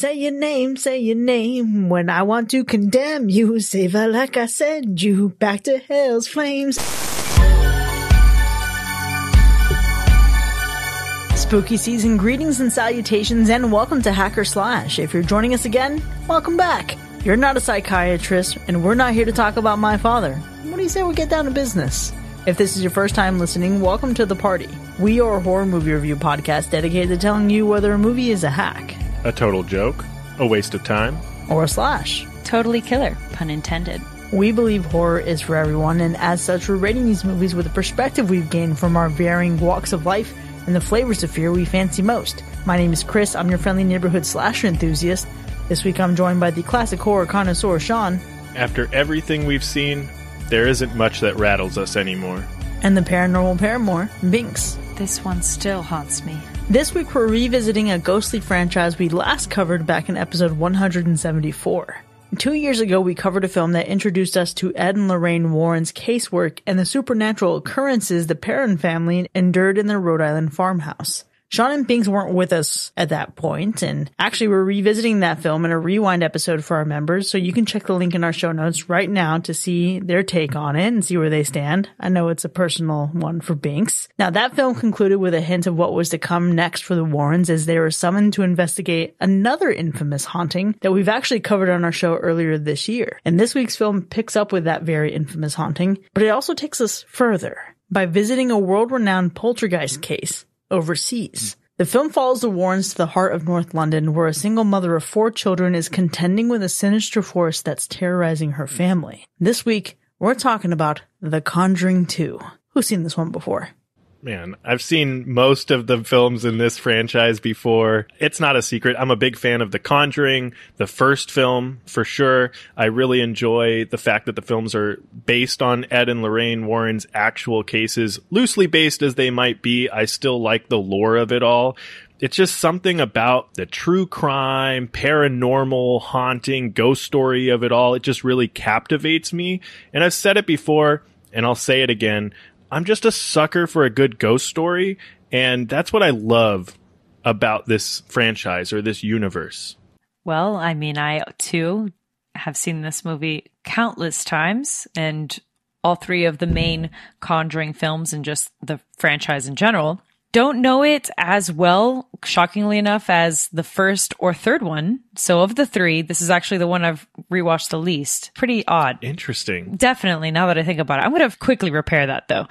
Say your name, say your name. When I want to condemn you, save her like I send you back to hell's flames. Spooky season greetings and salutations, and welcome to Hack or Slash. If you're joining us again, welcome back. You're not a psychiatrist, and we're not here to talk about my father. What do you say we get down to business? If this is your first time listening, welcome to the party. We are a horror movie review podcast dedicated to telling you whether a movie is a hack, A total joke? A waste of time? or a slash. Totally killer, pun intended. We believe horror is for everyone, and as such, we're rating these movies with the perspective we've gained from our varying walks of life and the flavors of fear we fancy most. My name is Chris, I'm your friendly neighborhood slasher enthusiast. This week I'm joined by the classic horror connoisseur Sean, After everything we've seen, there isn't much that rattles us anymore. and the paranormal paramour, Binks. This one still haunts me. This week we're revisiting a ghostly franchise we last covered back in episode 174. Two years ago, we covered a film that introduced us to Ed and Lorraine Warren's casework and the supernatural occurrences the Perron family endured in their Rhode Island farmhouse. Sean and Binks weren't with us at that point, and actually we're revisiting that film in a rewind episode for our members, so you can check the link in our show notes right now to see their take on it and see where they stand. I know it's a personal one for Binks. Now that film concluded with a hint of what was to come next for the Warrens as they were summoned to investigate another infamous haunting that we've actually covered on our show earlier this year. And this week's film picks up with that very infamous haunting, but it also takes us further by visiting a world-renowned poltergeist case overseas. The film follows the Warrens to the heart of North London, where a single mother of four children is contending with a sinister force that's terrorizing her family. This week, we're talking about The Conjuring 2. Who's seen this one before? Man, I've seen most of the films in this franchise before. It's not a secret. I'm a big fan of The Conjuring, the first film for sure. I really enjoy the fact that the films are based on Ed and Lorraine Warren's actual cases, loosely based as they might be. I still like the lore of it all. It's just something about the true crime, paranormal, haunting, ghost story of it all. It just really captivates me. And I've said it before, and I'll say it again. I'm just a sucker for a good ghost story, and that's what I love about this franchise or this universe. Well, I mean, I too have seen this movie countless times, and all three of the main Conjuring films and just the franchise in general. Don't know it as well, shockingly enough, as the first or third one. So, of the three, this is actually the one I've rewatched the least. Pretty odd. Interesting. Definitely, now that I think about it. I'm going to quickly repair that though,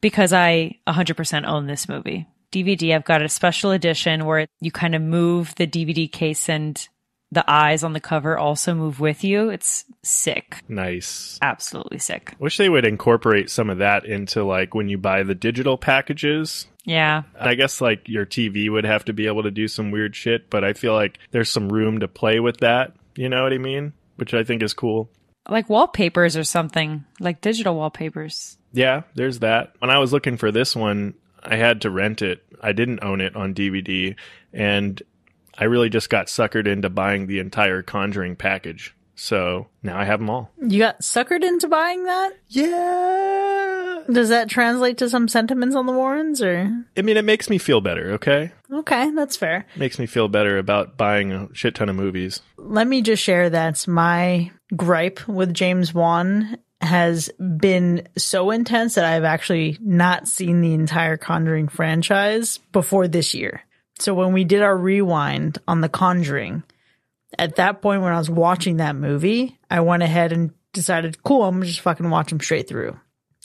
because I 100% own this movie. DVD, I've got a special edition where you kind of move the DVD case and the eyes on the cover also move with you. It's sick. Nice. Absolutely sick. Wish they would incorporate some of that into like when you buy the digital packages. Yeah. I guess like your TV would have to be able to do some weird shit, but I feel like there's some room to play with that. You know what I mean? Which I think is cool. Like wallpapers or something, like digital wallpapers. Yeah, there's that. When I was looking for this one, I had to rent it. I didn't own it on DVD, and I really just got suckered into buying the entire Conjuring package. So now I have them all. You got suckered into buying that? Yeah. Does that translate to some sentiments on the Warrens or? I mean, it makes me feel better, okay? Okay, that's fair. makes me feel better about buying a shit ton of movies. Let me just share that my gripe with James Wan has been so intense that I've actually not seen the entire Conjuring franchise before this year. So when we did our rewind on The Conjuring, at that point when I was watching that movie, I went ahead and decided, cool, I'm just fucking watch them straight through.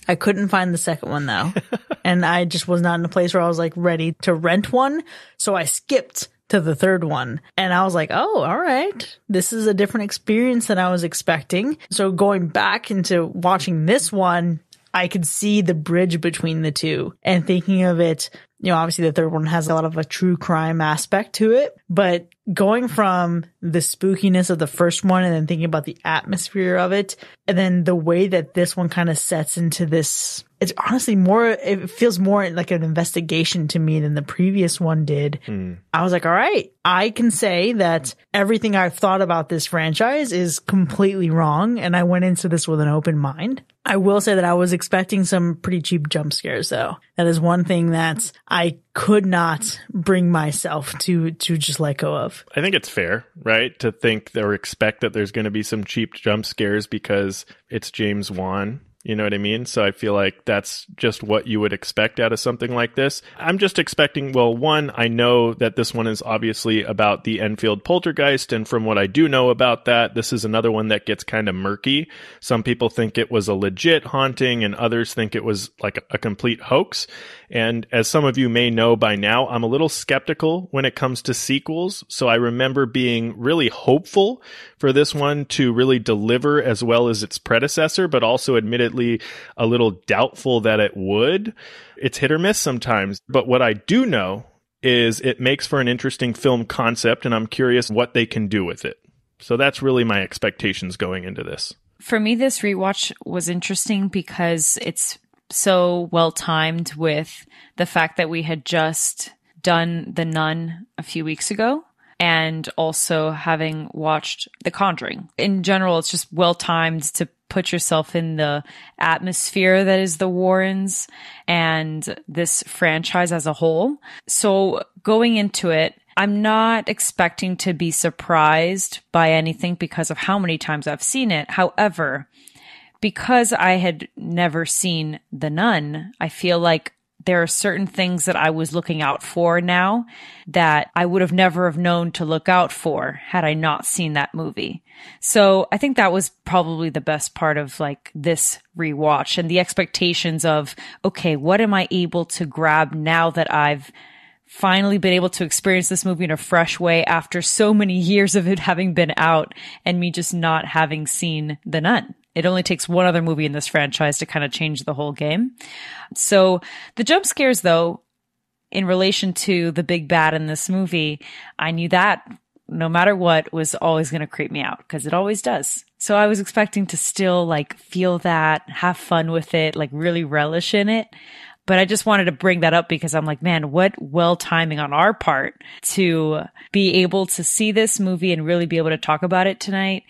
I couldn't find the second one though. and I just was not in a place where I was like ready to rent one. So I skipped to the third one. And I was like, oh, all right. This is a different experience than I was expecting. So going back into watching this one, I could see the bridge between the two and thinking of it, you know, obviously the third one has a lot of a true crime aspect to it, but going from the spookiness of the first one and then thinking about the atmosphere of it and then the way that this one kind of sets into this it's honestly more it feels more like an investigation to me than the previous one did. Hmm. I was like all right i can say that everything i've thought about this franchise is completely wrong and i went into this with an open mind. I will say that i was expecting some pretty cheap jump scares though. That is one thing that I could not bring myself to to just let go of. I think it's fair, right? To think or expect that there's going to be some cheap jump scares because it's James Wan you know what I mean? So I feel like that's just what you would expect out of something like this. I'm just expecting, well, one, I know that this one is obviously about the Enfield poltergeist. And from what I do know about that, this is another one that gets kind of murky. Some people think it was a legit haunting and others think it was like a, a complete hoax. And as some of you may know by now, I'm a little skeptical when it comes to sequels. So I remember being really hopeful for this one to really deliver as well as its predecessor, but also admittedly a little doubtful that it would. It's hit or miss sometimes. But what I do know is it makes for an interesting film concept, and I'm curious what they can do with it. So that's really my expectations going into this. For me, this rewatch was interesting because it's so well timed with the fact that we had just done The Nun a few weeks ago and also having watched The Conjuring. In general, it's just well timed to put yourself in the atmosphere that is the Warrens and this franchise as a whole. So going into it, I'm not expecting to be surprised by anything because of how many times I've seen it. However, because I had never seen The Nun, I feel like there are certain things that I was looking out for now that I would have never have known to look out for had I not seen that movie. So I think that was probably the best part of like this rewatch and the expectations of, okay, what am I able to grab now that I've finally been able to experience this movie in a fresh way after so many years of it having been out and me just not having seen The Nun. It only takes one other movie in this franchise to kind of change the whole game. So the jump scares, though, in relation to the big bad in this movie, I knew that no matter what was always going to creep me out because it always does. So I was expecting to still like feel that, have fun with it, like really relish in it. But I just wanted to bring that up because I'm like, man, what well timing on our part to be able to see this movie and really be able to talk about it tonight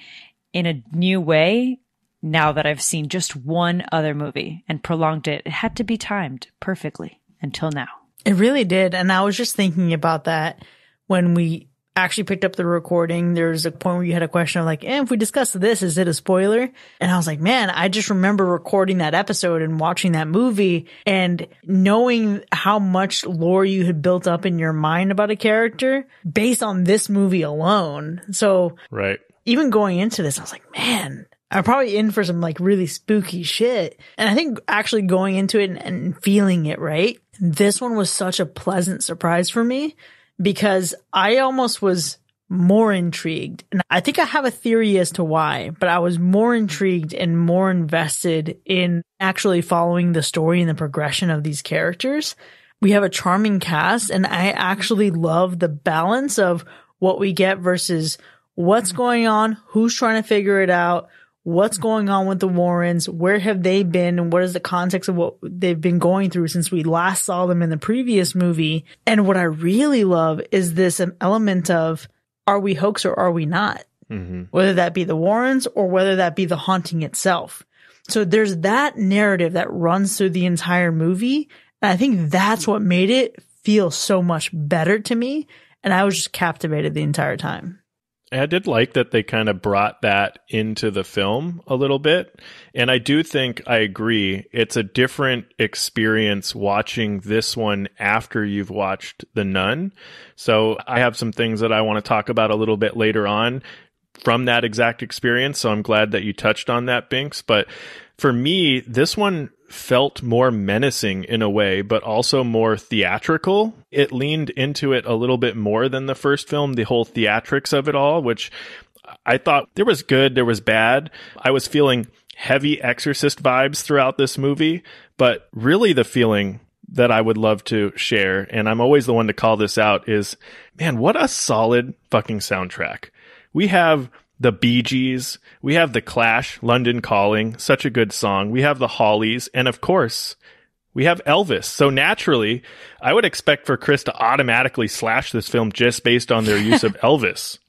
in a new way now that I've seen just one other movie and prolonged it. It had to be timed perfectly until now. It really did. And I was just thinking about that when we actually picked up the recording. There's a point where you had a question of like, eh, if we discuss this, is it a spoiler? And I was like, man, I just remember recording that episode and watching that movie and knowing how much lore you had built up in your mind about a character based on this movie alone. So, right. Even going into this, I was like, man, I'm probably in for some like really spooky shit. And I think actually going into it and, and, feeling it, right? This one was such a pleasant surprise for me because I almost was more intrigued. And I think I have a theory as to why, but I was more intrigued and more invested in actually following the story and the progression of these characters. We have a charming cast and I actually love the balance of what we get versus what's going on, who's trying to figure it out, what's going on with the Warrens, where have they been, and what is the context of what they've been going through since we last saw them in the previous movie. And what I really love is this element of are we hoax or are we not? Mm-hmm. Whether that be the Warrens or whether that be the haunting itself. So there's that narrative that runs through the entire movie. And I think that's what made it feel so much better to me. And I was just captivated the entire time. I did like that they kind of brought that into the film a little bit. And I do think I agree. It's a different experience watching this one after you've watched The Nun. So I have some things that I want to talk about a little bit later on from that exact experience. So I'm glad that you touched on that, Binks. But for me, this one felt more menacing in a way, but also more theatrical. It leaned into it a little bit more than the first film, the whole theatrics of it all, which I thought there was good, there was bad. I was feeling heavy exorcist vibes throughout this movie, but really the feeling that I would love to share, and I'm always the one to call this out, is man, what a solid fucking soundtrack. We have the Bee Gees, we have the Clash, London Calling, such a good song. We have the Hollies, and of course, we have Elvis. So naturally, I would expect for Chris to automatically slash this film just based on their use of Elvis.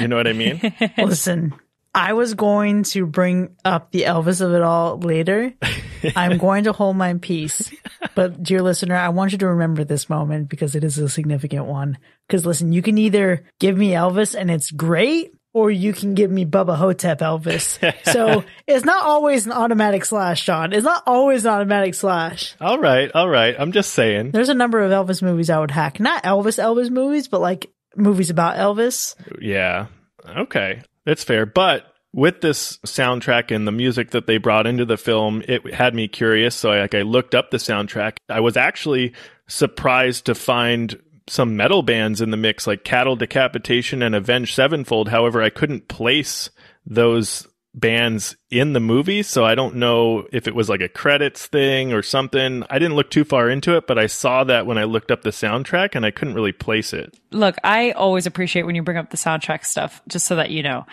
You know what I mean? Listen, I was going to bring up the Elvis of it all later. I'm going to hold my peace. But dear listener, I want you to remember this moment because it is a significant one. Because listen, you can either give me Elvis and it's great, or you can give me Bubba Ho-Tep Elvis. so it's not always an automatic slash, John. It's not always an automatic slash. All right, all right. I'm just saying. There's a number of Elvis movies I would hack. Not Elvis Elvis movies, but like movies about Elvis. Yeah. Okay. That's fair. But with this soundtrack and the music that they brought into the film, it had me curious. So I, like I looked up the soundtrack. I was actually surprised to find some metal bands in the mix, like Cattle Decapitation and Avenged Sevenfold. However, I couldn't place those bands in the movie, so I don't know if it was like a credits thing or something. I didn't look too far into it, but I saw that when I looked up the soundtrack and I couldn't really place it. Look, I always appreciate when you bring up the soundtrack stuff, just so that you know.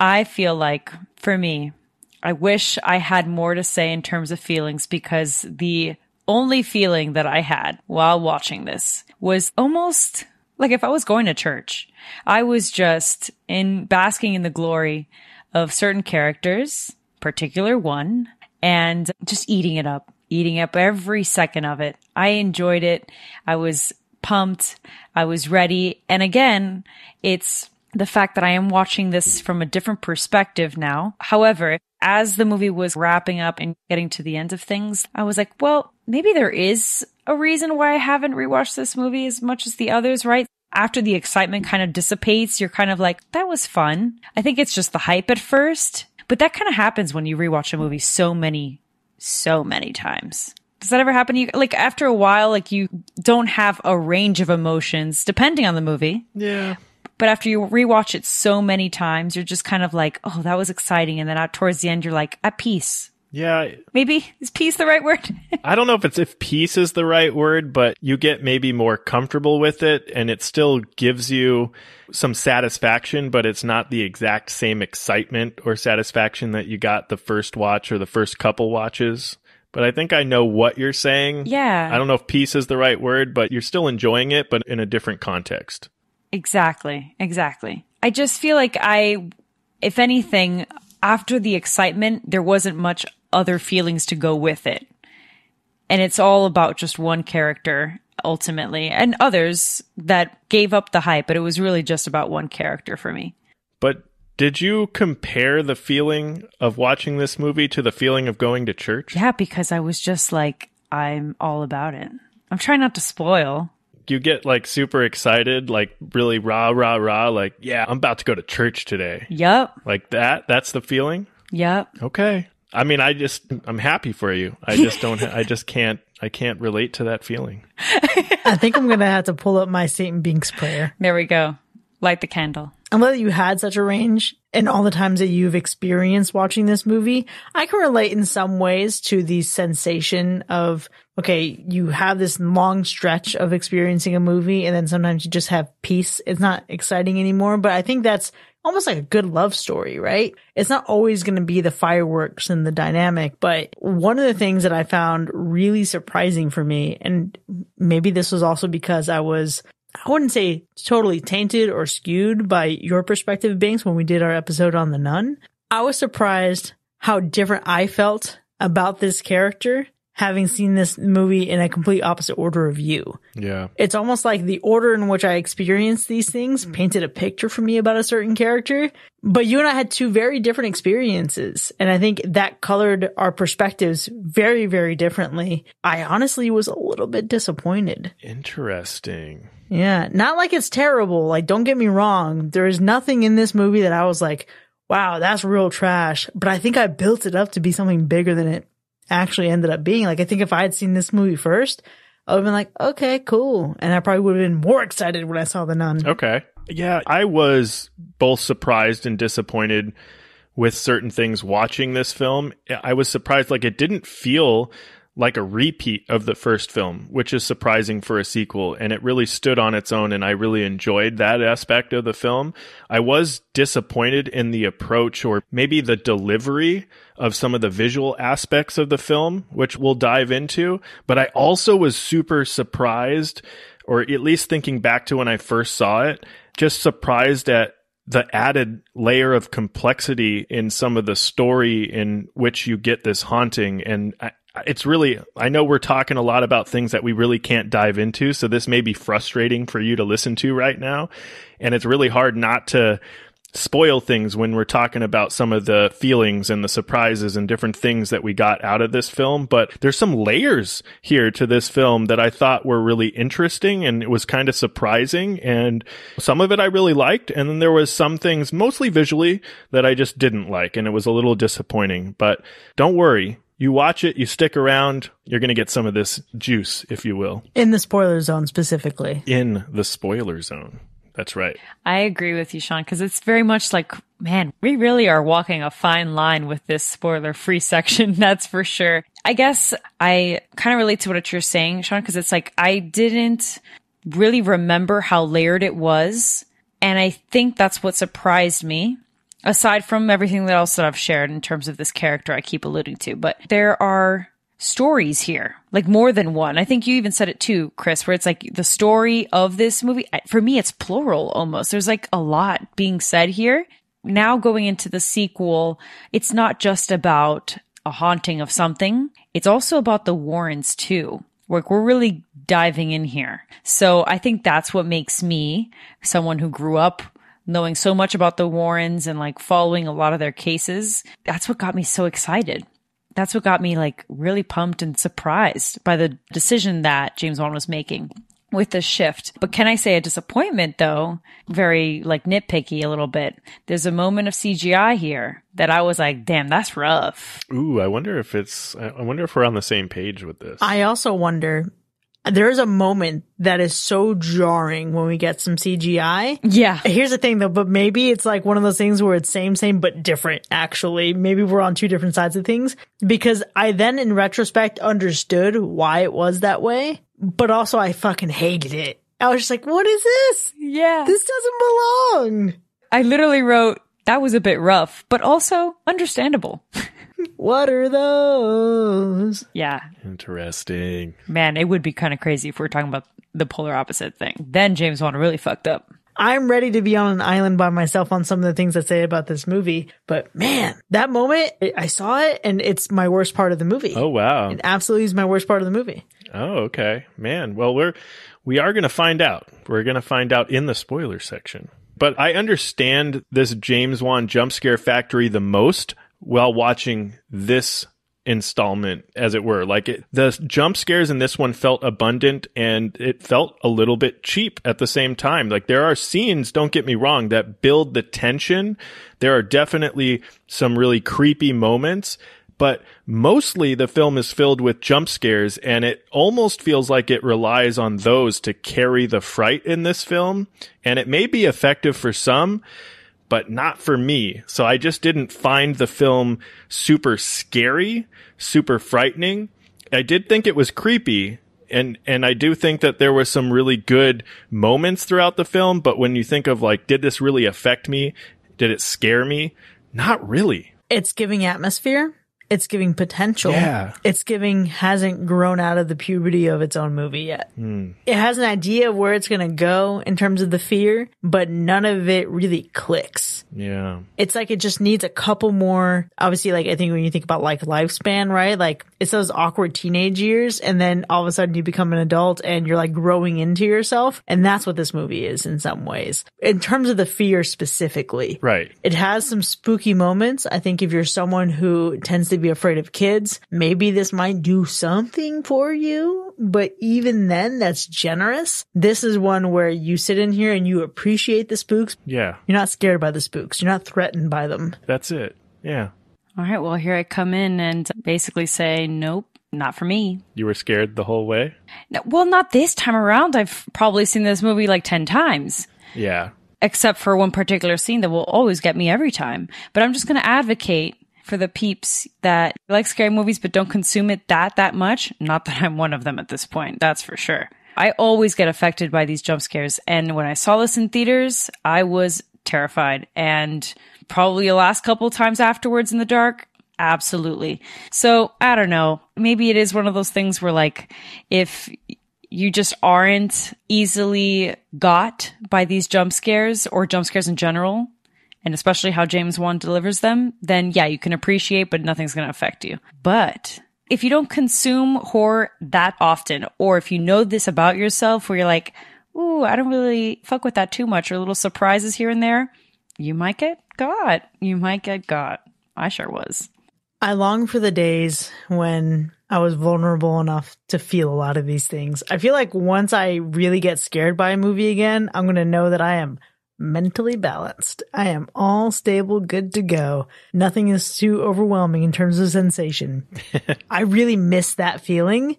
I feel like for me, I wish I had more to say in terms of feelings because the only feeling that I had while watching this was almost like if I was going to church. I was just in basking in the glory of certain characters, particular one, and just eating it up, eating up every second of it. I enjoyed it. I was pumped. I was ready. And again, it's the fact that I am watching this from a different perspective now. However, as the movie was wrapping up and getting to the end of things, I was like, well, maybe there is a reason why I haven't rewatched this movie as much as the others, right? After the excitement kind of dissipates, you're kind of like, that was fun. I think it's just the hype at first, but that kind of happens when you rewatch a movie so many, so many times. Does that ever happen to you? Like after a while, like you don't have a range of emotions depending on the movie. Yeah. But after you rewatch it so many times, you're just kind of like, oh, that was exciting. And then out towards the end, you're like, at peace. Yeah. Maybe is peace the right word? I don't know if it's if peace is the right word, but you get maybe more comfortable with it and it still gives you some satisfaction, but it's not the exact same excitement or satisfaction that you got the first watch or the first couple watches. But I think I know what you're saying. Yeah. I don't know if peace is the right word, but you're still enjoying it, but in a different context. Exactly. Exactly. I just feel like I, if anything, after the excitement, there wasn't much other feelings to go with it. And it's all about just one character ultimately and others that gave up the hype, but it was really just about one character for me. But did you compare the feeling of watching this movie to the feeling of going to church? Yeah, because I was just like, I'm all about it. I'm trying not to spoil. You get like super excited, like really rah, rah, rah, like, yeah, I'm about to go to church today. Yep. Like that? That's the feeling? Yep. Okay. I mean, I just, I'm happy for you. I just don't, I just can't, I can't relate to that feeling. I think I'm going to have to pull up my Satan Binks prayer. There we go. Light the candle. And whether you had such a range and all the times that you've experienced watching this movie, I can relate in some ways to the sensation of, okay, you have this long stretch of experiencing a movie and then sometimes you just have peace. It's not exciting anymore, but I think that's almost like a good love story, right? It's not always going to be the fireworks and the dynamic, but one of the things that I found really surprising for me, and maybe this was also because I was I wouldn't say totally tainted or skewed by your perspective, Binks, when we did our episode on the nun. I was surprised how different I felt about this character having seen this movie in a complete opposite order of you. Yeah. It's almost like the order in which I experienced these things painted a picture for me about a certain character. But you and I had two very different experiences. And I think that colored our perspectives very, very differently. I honestly was a little bit disappointed. Interesting. Yeah. Not like it's terrible. Like, don't get me wrong. There is nothing in this movie that I was like, wow, that's real trash. But I think I built it up to be something bigger than it actually ended up being. Like, I think if I had seen this movie first, I would have been like, okay, cool. And I probably would have been more excited when I saw The Nun. Okay. Yeah, I was both surprised and disappointed with certain things watching this film. I was surprised, like, it didn't feel like a repeat of the first film, which is surprising for a sequel. And it really stood on its own. And I really enjoyed that aspect of the film. I was disappointed in the approach or maybe the delivery of some of the visual aspects of the film, which we'll dive into. But I also was super surprised, or at least thinking back to when I first saw it, just surprised at the added layer of complexity in some of the story in which you get this haunting. And it's really, I know we're talking a lot about things that we really can't dive into. So this may be frustrating for you to listen to right now. And it's really hard not to spoil things when we're talking about some of the feelings and the surprises and different things that we got out of this film. But there's some layers here to this film that I thought were really interesting and it was kind of surprising. And some of it I really liked. And then there was some things, mostly visually, that I just didn't like. And it was a little disappointing. But don't worry. You watch it, you stick around, you're going to get some of this juice, if you will. In the spoiler zone specifically. In the spoiler zone. That's right. I agree with you, Sean, because it's very much like, man, we really are walking a fine line with this spoiler free section. That's for sure. I guess I kind of relate to what you're saying, Sean, because it's like I didn't really remember how layered it was. And I think that's what surprised me, aside from everything that else that I've shared in terms of this character I keep alluding to. But there are stories here, like more than one. I think you even said it too, Chris, where it's like the story of this movie. For me, it's plural almost. There's like a lot being said here. Now going into the sequel, it's not just about a haunting of something. It's also about the Warrens too. Like we're really diving in here. So I think that's what makes me someone who grew up knowing so much about the Warrens and like following a lot of their cases. That's what got me so excited that's what got me like really pumped and surprised by the decision that James Wan was making with the shift. But can I say a disappointment though? Very like nitpicky a little bit. There's a moment of CGI here that I was like, damn, that's rough. Ooh, I wonder if it's, I wonder if we're on the same page with this. I also wonder there's a moment that is so jarring when we get some CGI. Yeah. Here's the thing though, but maybe it's like one of those things where it's same, same, but different actually. Maybe we're on two different sides of things because I then in retrospect understood why it was that way, but also I fucking hated it. I was just like, what is this? Yeah. This doesn't belong. I literally wrote, that was a bit rough, but also understandable. what are those? Yeah. Interesting. Man, it would be kind of crazy if we are talking about the polar opposite thing. Then James Wan really fucked up. I'm ready to be on an island by myself on some of the things I say about this movie. But man, that moment, I saw it and it's my worst part of the movie. Oh, wow. It absolutely is my worst part of the movie. Oh, okay. Man, well, we're, we are going to find out. We're going to find out in the spoiler section. But I understand this James Wan jump scare factory the most while watching this installment, as it were. Like it, the jump scares in this one felt abundant and it felt a little bit cheap at the same time. Like there are scenes, don't get me wrong, that build the tension. There are definitely some really creepy moments, but mostly the film is filled with jump scares and it almost feels like it relies on those to carry the fright in this film. And it may be effective for some, but not for me. So I just didn't find the film super scary, super frightening. I did think it was creepy. And, and I do think that there were some really good moments throughout the film. But when you think of like, did this really affect me? Did it scare me? Not really. It's giving atmosphere. It's giving potential. Yeah. It's giving hasn't grown out of the puberty of its own movie yet. Hmm. It has an idea of where it's going to go in terms of the fear, but none of it really clicks. Yeah. It's like it just needs a couple more. Obviously, like I think when you think about like lifespan, right? Like it's those awkward teenage years and then all of a sudden you become an adult and you're like growing into yourself. And that's what this movie is in some ways. In terms of the fear specifically. Right. It has some spooky moments. I think if you're someone who tends to be afraid of kids, maybe this might do something for you. But even then, that's generous. This is one where you sit in here and you appreciate the spooks. Yeah. You're not scared by the spooks. You're not threatened by them. That's it. Yeah. All right. Well, here I come in and basically say, nope, not for me. You were scared the whole way? No, well, not this time around. I've probably seen this movie like 10 times, Yeah. except for one particular scene that will always get me every time. But I'm just going to advocate for the peeps that like scary movies but don't consume it that that much. Not that I'm one of them at this point. That's for sure. I always get affected by these jump scares. And when I saw this in theaters, I was terrified and probably the last couple times afterwards in the dark. Absolutely. So I don't know. Maybe it is one of those things where like, if you just aren't easily got by these jump scares or jump scares in general, and especially how James Wan delivers them, then yeah, you can appreciate, but nothing's going to affect you. But if you don't consume horror that often, or if you know this about yourself where you're like, ooh, I don't really fuck with that too much, or little surprises here and there, you might get got. You might get got. I sure was. I long for the days when I was vulnerable enough to feel a lot of these things. I feel like once I really get scared by a movie again, I'm going to know that I am mentally balanced. I am all stable, good to go. Nothing is too overwhelming in terms of sensation. I really miss that feeling.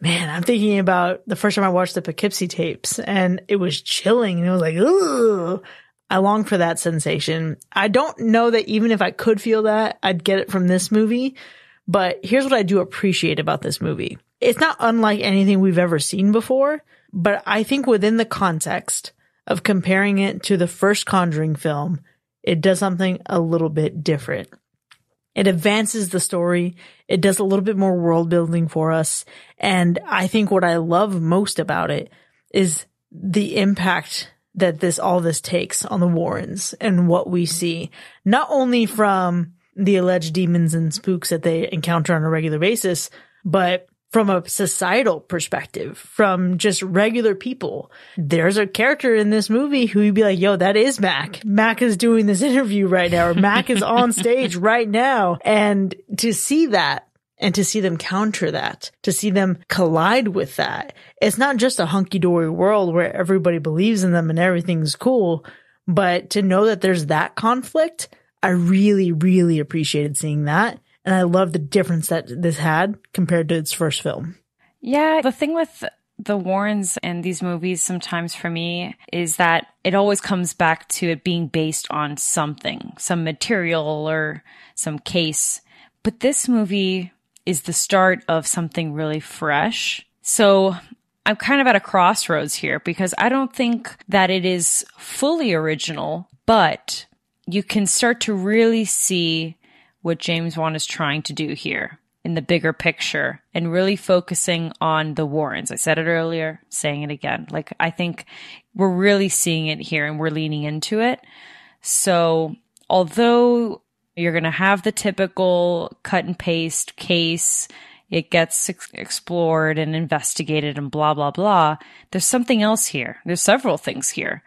Man, I'm thinking about the first time I watched the Poughkeepsie tapes and it was chilling and it was like, ooh. I long for that sensation. I don't know that even if I could feel that, I'd get it from this movie. But here's what I do appreciate about this movie. It's not unlike anything we've ever seen before, but I think within the context of comparing it to the first Conjuring film, it does something a little bit different. It advances the story. It does a little bit more world building for us. And I think what I love most about it is the impact that this, all this takes on the Warrens and what we see, not only from the alleged demons and spooks that they encounter on a regular basis, but from a societal perspective, from just regular people. There's a character in this movie who you'd be like, yo, that is Mac. Mac is doing this interview right now, or Mac is on stage right now. And to see that and to see them counter that, to see them collide with that, it's not just a hunky dory world where everybody believes in them and everything's cool, but to know that there's that conflict, I really, really appreciated seeing that. And I love the difference that this had compared to its first film. Yeah. The thing with the Warrens and these movies sometimes for me is that it always comes back to it being based on something, some material or some case. But this movie is the start of something really fresh. So I'm kind of at a crossroads here because I don't think that it is fully original, but you can start to really see what James Wan is trying to do here in the bigger picture and really focusing on the Warrens. I said it earlier, saying it again. Like, I think we're really seeing it here and we're leaning into it. So, although you're going to have the typical cut and paste case, it gets ex- explored and investigated and blah, blah, blah. There's something else here. There's several things here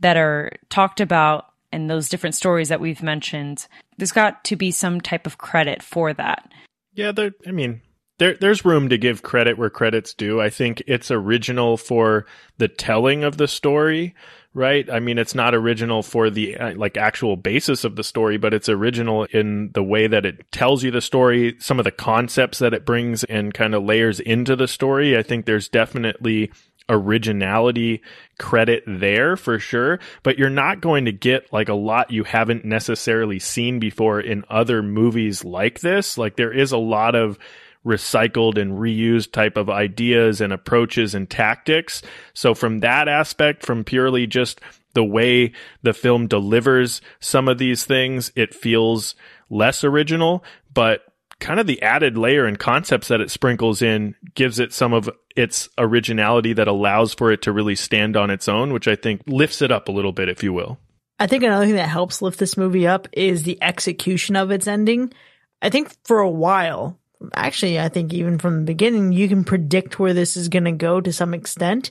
that are talked about and those different stories that we've mentioned, there's got to be some type of credit for that. Yeah, there. I mean, there there's room to give credit where credit's due. I think it's original for the telling of the story, right? I mean, it's not original for the uh, like actual basis of the story, but it's original in the way that it tells you the story, some of the concepts that it brings and kind of layers into the story. I think there's definitely originality credit there for sure, but you're not going to get like a lot you haven't necessarily seen before in other movies like this. Like there is a lot of recycled and reused type of ideas and approaches and tactics. So from that aspect, from purely just the way the film delivers some of these things, it feels less original, but kind of the added layer and concepts that it sprinkles in gives it some of its originality that allows for it to really stand on its own, which I think lifts it up a little bit, if you will. I think another thing that helps lift this movie up is the execution of its ending. I think for a while, actually, I think even from the beginning, you can predict where this is going to go to some extent.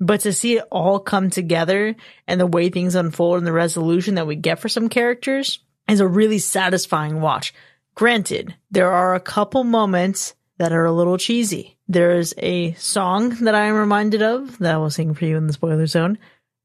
But to see it all come together and the way things unfold and the resolution that we get for some characters is a really satisfying watch. Granted, there are a couple moments that are a little cheesy. There's a song that I am reminded of that I will sing for you in the spoiler zone.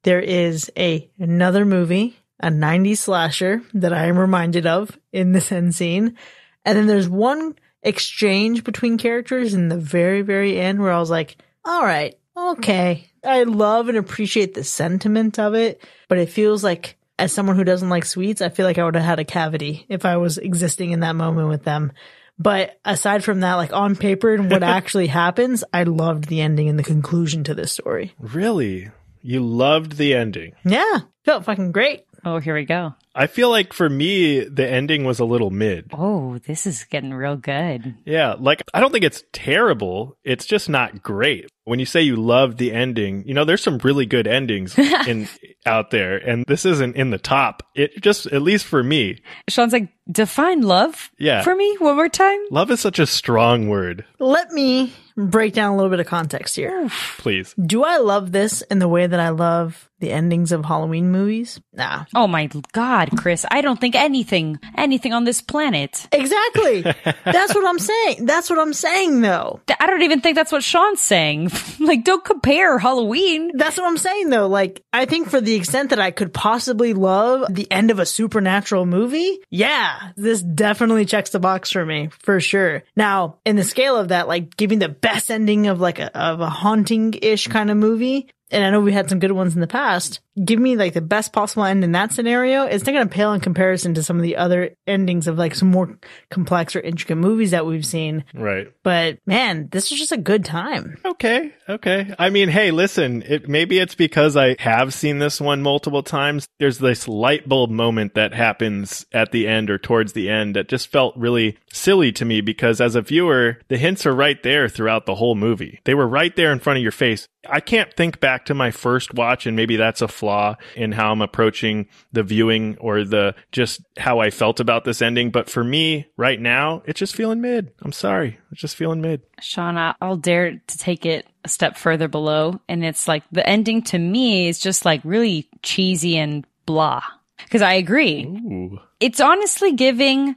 There is a another movie, a 90s slasher that I am reminded of in this end scene. And then there's one exchange between characters in the very, very end where I was like, all right, okay. I love and appreciate the sentiment of it, but it feels like as someone who doesn't like sweets, I feel like I would have had a cavity if I was existing in that moment with them. But aside from that, like on paper and what actually happens, I loved the ending and the conclusion to this story. Really? You loved the ending? Yeah. Felt fucking great. Oh, here we go. I feel like for me, the ending was a little mid. Oh, this is getting real good. Yeah. Like, I don't think it's terrible. It's just not great. When you say you love the ending, you know, there's some really good endings in, out there, and this isn't in the top. It just, at least for me, Sean's like, define love Yeah. for me one more time. love is such a strong word. Let me break down a little bit of context here. Please. Do I love this in the way that I love the endings of Halloween movies? Nah. Oh my God, Chris. I don't think anything, anything on this planet. Exactly. That's what I'm saying. That's what I'm saying though. I don't even think that's what Sean's saying. like, don't compare Halloween. That's what I'm saying though. Like, I think for the extent that I could possibly love the end of a supernatural movie, yeah, this definitely checks the box for me, for sure. Now, in the scale of that, like giving the best ending of like a, of a haunting-ish kind of movie, and I know we had some good ones in the past. Give me like the best possible end in that scenario. It's not going to pale in comparison to some of the other endings of like some more complex or intricate movies that we've seen. Right. But man, this was just a good time. Okay, okay. I mean, hey, listen, it, maybe it's because I have seen this one multiple times. There's this light bulb moment that happens at the end or towards the end that just felt really silly to me because as a viewer, the hints are right there throughout the whole movie. They were right there in front of your face. I can't think back to my first watch, and maybe that's a flaw in how I'm approaching the viewing or the just how I felt about this ending. But for me, right now, it's just feeling mid. I'm sorry. It's just feeling mid. Sean, I- I'll dare to take it a step further below. And it's like the ending to me is just like really cheesy and blah. Cause I agree. Ooh. It's honestly giving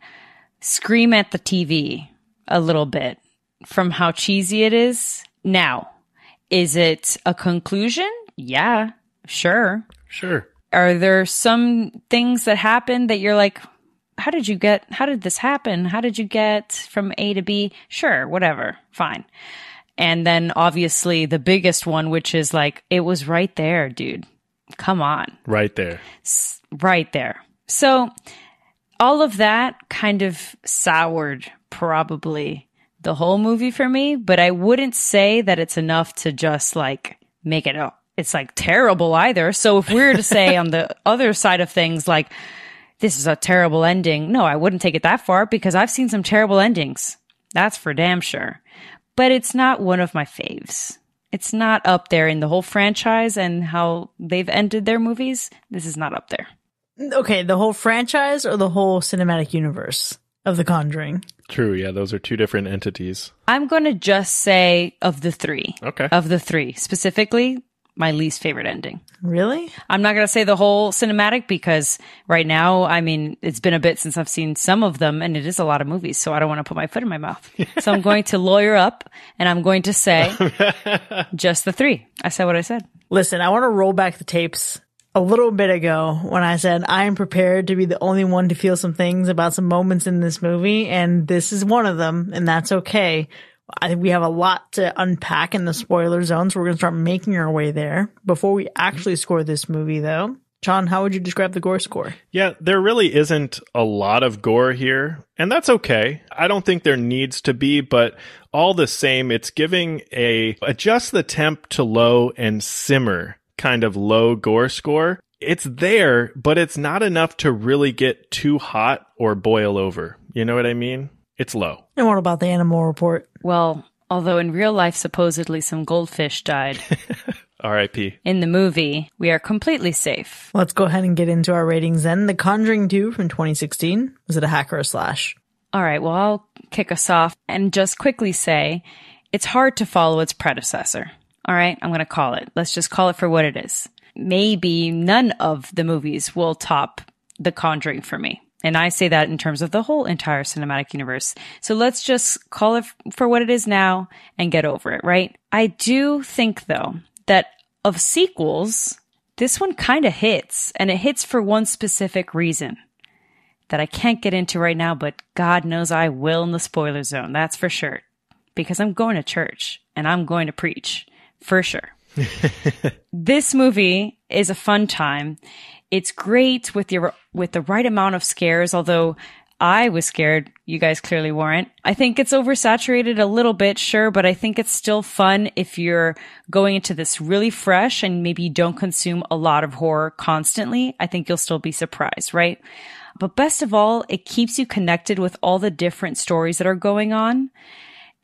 Scream at the TV a little bit from how cheesy it is. Now, is it a conclusion? Yeah, sure. Sure. Are there some things that happen that you're like, how did you get, how did this happen? How did you get from A to B? Sure, whatever, fine. And then obviously the biggest one, which is like, it was right there, dude. Come on Right there. right there. So all of that kind of soured probably the whole movie for me, but I wouldn't say that it's enough to just like make it up. It's like terrible either. So if we were to say on the other side of things, like this is a terrible ending, no, I wouldn't take it that far because I've seen some terrible endings. That's for damn sure. But it's not one of my faves. It's not up there in the whole franchise and how they've ended their movies. This is not up there. Okay, the whole franchise or the whole cinematic universe of The Conjuring? True. Yeah, those are two different entities. I'm going to just say of the three. Okay. Of the three, specifically, my least favorite ending. Really? I'm not going to say the whole cinematic because right now, I mean, it's been a bit since I've seen some of them and it is a lot of movies. So I don't want to put my foot in my mouth. so I'm going to lawyer up and I'm going to say just the three. I said what I said. Listen, I want to roll back the tapes a little bit ago when I said I am prepared to be the only one to feel some things about some moments in this movie, and this is one of them, and that's okay. I think we have a lot to unpack in the spoiler zone, so we're going to start making our way there. Before we actually score this movie, though, John, how would you describe the gore score? Yeah, there really isn't a lot of gore here, and that's okay. I don't think there needs to be, but all the same, it's giving a adjust the temp to low and simmer kind of low gore score. It's there, but it's not enough to really get too hot or boil over. You know what I mean? It's low. And what about the animal report? Well, although in real life, supposedly some goldfish died, R.I.P. in the movie, we are completely safe. Let's go ahead and get into our ratings then. The Conjuring 2 from 2016. Was it a hack or a slash? All right, well, I'll kick us off and just quickly say it's hard to follow its predecessor. All right, I'm going to call it. Let's just call it for what it is. Maybe none of the movies will top The Conjuring for me. And I say that in terms of the whole entire cinematic universe. So let's just call it for what it is now and get over it, right? I do think though that of sequels, this one kind of hits and it hits for one specific reason that I can't get into right now, but God knows I will in the spoiler zone. That's for sure. Because I'm going to church and I'm going to preach for sure. this movie is a fun time. It's great with your with the right amount of scares, although I was scared. You guys clearly weren't. I think it's oversaturated a little bit, sure, but I think it's still fun if you're going into this really fresh and maybe you don't consume a lot of horror constantly. I think you'll still be surprised, right? But best of all, it keeps you connected with all the different stories that are going on.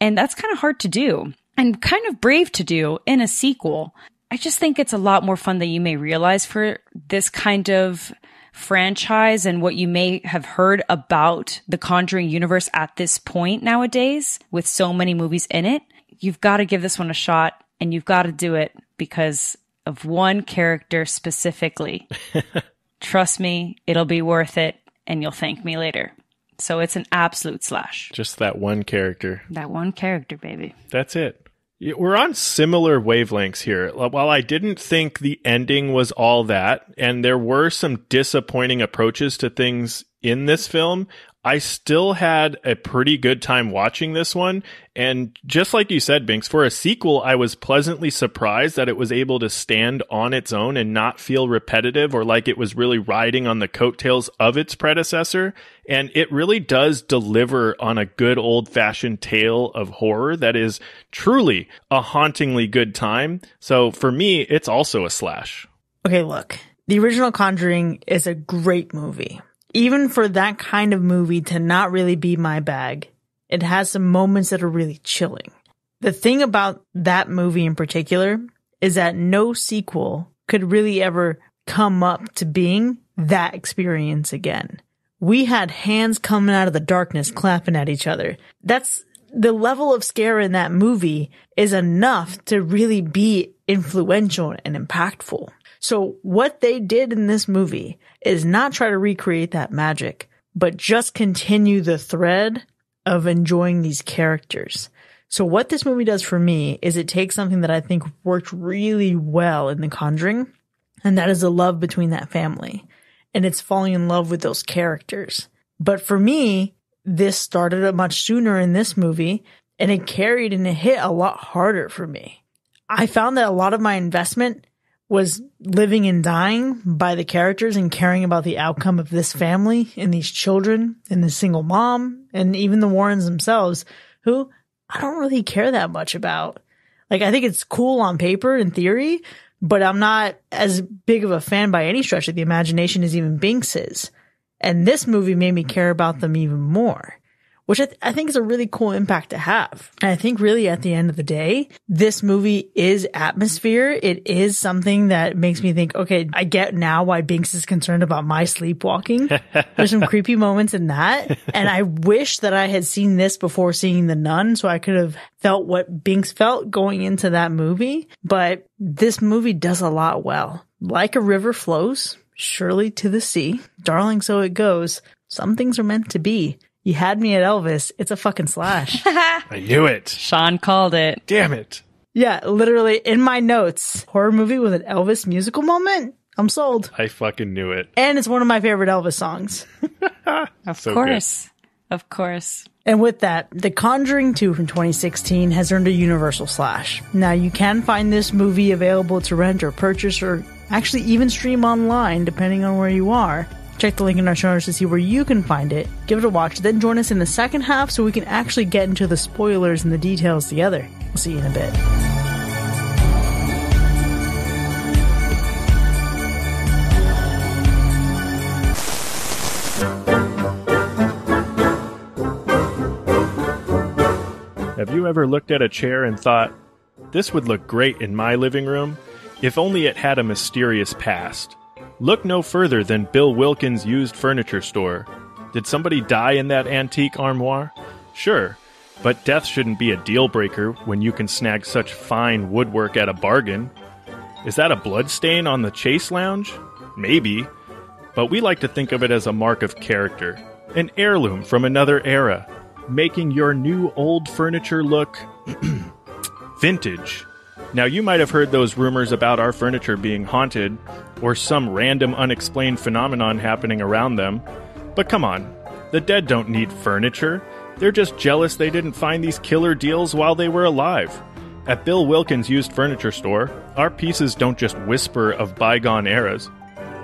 And that's kind of hard to do and kind of brave to do in a sequel. I just think it's a lot more fun than you may realize for this kind of franchise and what you may have heard about the Conjuring universe at this point nowadays with so many movies in it. You've got to give this one a shot and you've got to do it because of one character specifically. Trust me, it'll be worth it and you'll thank me later. So it's an absolute slash. Just that one character. That one character, baby. That's it. We're on similar wavelengths here. While I didn't think the ending was all that, and there were some disappointing approaches to things in this film, I still had a pretty good time watching this one. And just like you said, Binks, for a sequel, I was pleasantly surprised that it was able to stand on its own and not feel repetitive or like it was really riding on the coattails of its predecessor. And it really does deliver on a good old fashioned tale of horror that is truly a hauntingly good time. So for me, it's also a slash. Okay, look, the original Conjuring is a great movie. Even for that kind of movie to not really be my bag, it has some moments that are really chilling. The thing about that movie in particular is that no sequel could really ever come up to being that experience again. We had hands coming out of the darkness clapping at each other. That's the level of scare in that movie is enough to really be influential and impactful. So what they did in this movie is not try to recreate that magic, but just continue the thread of enjoying these characters. So what this movie does for me is it takes something that I think worked really well in The Conjuring, and that is the love between that family. And it's falling in love with those characters. But for me, this started much sooner in this movie and it carried and it hit a lot harder for me. I found that a lot of my investment was living and dying by the characters and caring about the outcome of this family and these children and the single mom and even the Warrens themselves, who I don't really care that much about. Like, I think it's cool on paper in theory, but I'm not as big of a fan by any stretch of the imagination as even Binks is. And this movie made me care about them even more, which I, th- I think is a really cool impact to have. And I think really at the end of the day, this movie is atmosphere. It is something that makes me think, okay, I get now why Binks is concerned about my sleepwalking. There's some creepy moments in that. And I wish that I had seen this before seeing The Nun so I could have felt what Binks felt going into that movie. But this movie does a lot well. Like a river flows, surely to the sea. Darling, so it goes. Some things are meant to be. You had me at Elvis. It's a fucking slash. I knew it. Sean called it. Damn it. yeah, literally in my notes, horror movie with an Elvis musical moment. I'm sold. I fucking knew it. And it's one of my favorite Elvis songs. Of So good. course. Of course. And with that, The Conjuring 2 from 2016 has earned a Universal Slash. Now, you can find this movie available to rent or purchase or actually even stream online, depending on where you are. Check the link in our show notes to see where you can find it. Give it a watch, then join us in the second half so we can actually get into the spoilers and the details together. We'll see you in a bit. Have you ever looked at a chair and thought, this would look great in my living room if only it had a mysterious past? Look no further than Bill Wilkins' used furniture store. Did somebody die in that antique armoire? Sure, but death shouldn't be a deal breaker when you can snag such fine woodwork at a bargain. Is that a bloodstain on the chase lounge? Maybe. But we like to think of it as a mark of character, an heirloom from another era, making your new old furniture look vintage. Now, you might have heard those rumors about our furniture being haunted, or some random unexplained phenomenon happening around them. But come on, the dead don't need furniture. They're just jealous they didn't find these killer deals while they were alive. At Bill Wilkins' used furniture store, our pieces don't just whisper of bygone eras.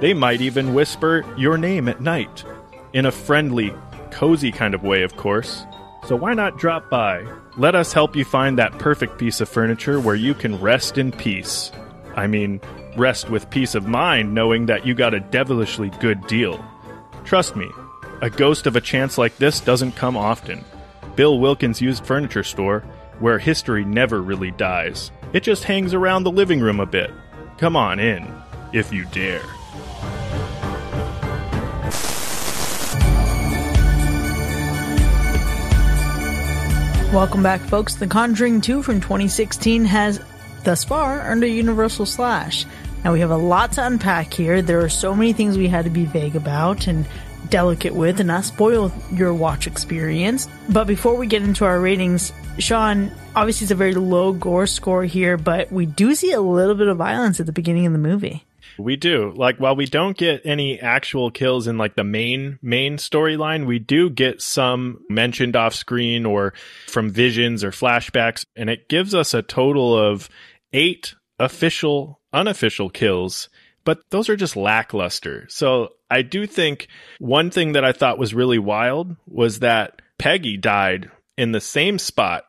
They might even whisper your name at night. In a friendly, cozy kind of way, of course. So why not drop by? Let us help you find that perfect piece of furniture where you can rest in peace. I mean, rest with peace of mind knowing that you got a devilishly good deal. Trust me, a ghost of a chance like this doesn't come often. Bill Wilkins Used Furniture Store, where history never really dies. It just hangs around the living room a bit. Come on in, if you dare. Welcome back, folks. The Conjuring 2 from 2016 has thus far earned a Universal Slash. Now, we have a lot to unpack here. There are so many things we had to be vague about and delicate with and not spoil your watch experience. But before we get into our ratings, Sean, obviously it's a very low gore score here, but we do see a little bit of violence at the beginning of the movie. We do. Like while we don't get any actual kills in like the main main storyline, we do get some mentioned off screen or from visions or flashbacks and it gives us a total of 8 official unofficial kills, but those are just lackluster. So I do think one thing that I thought was really wild was that Peggy died in the same spot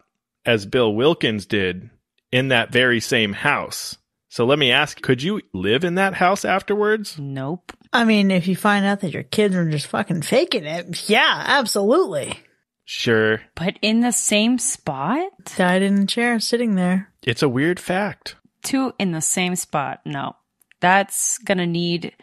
as Bill Wilkins did in that very same house. So let me ask, could you live in that house afterwards? Nope. I mean, if you find out that your kids are just fucking faking it, yeah, absolutely. Sure. But in the same spot? Died in a chair sitting there. It's a weird fact. Two in the same spot. No. That's gonna need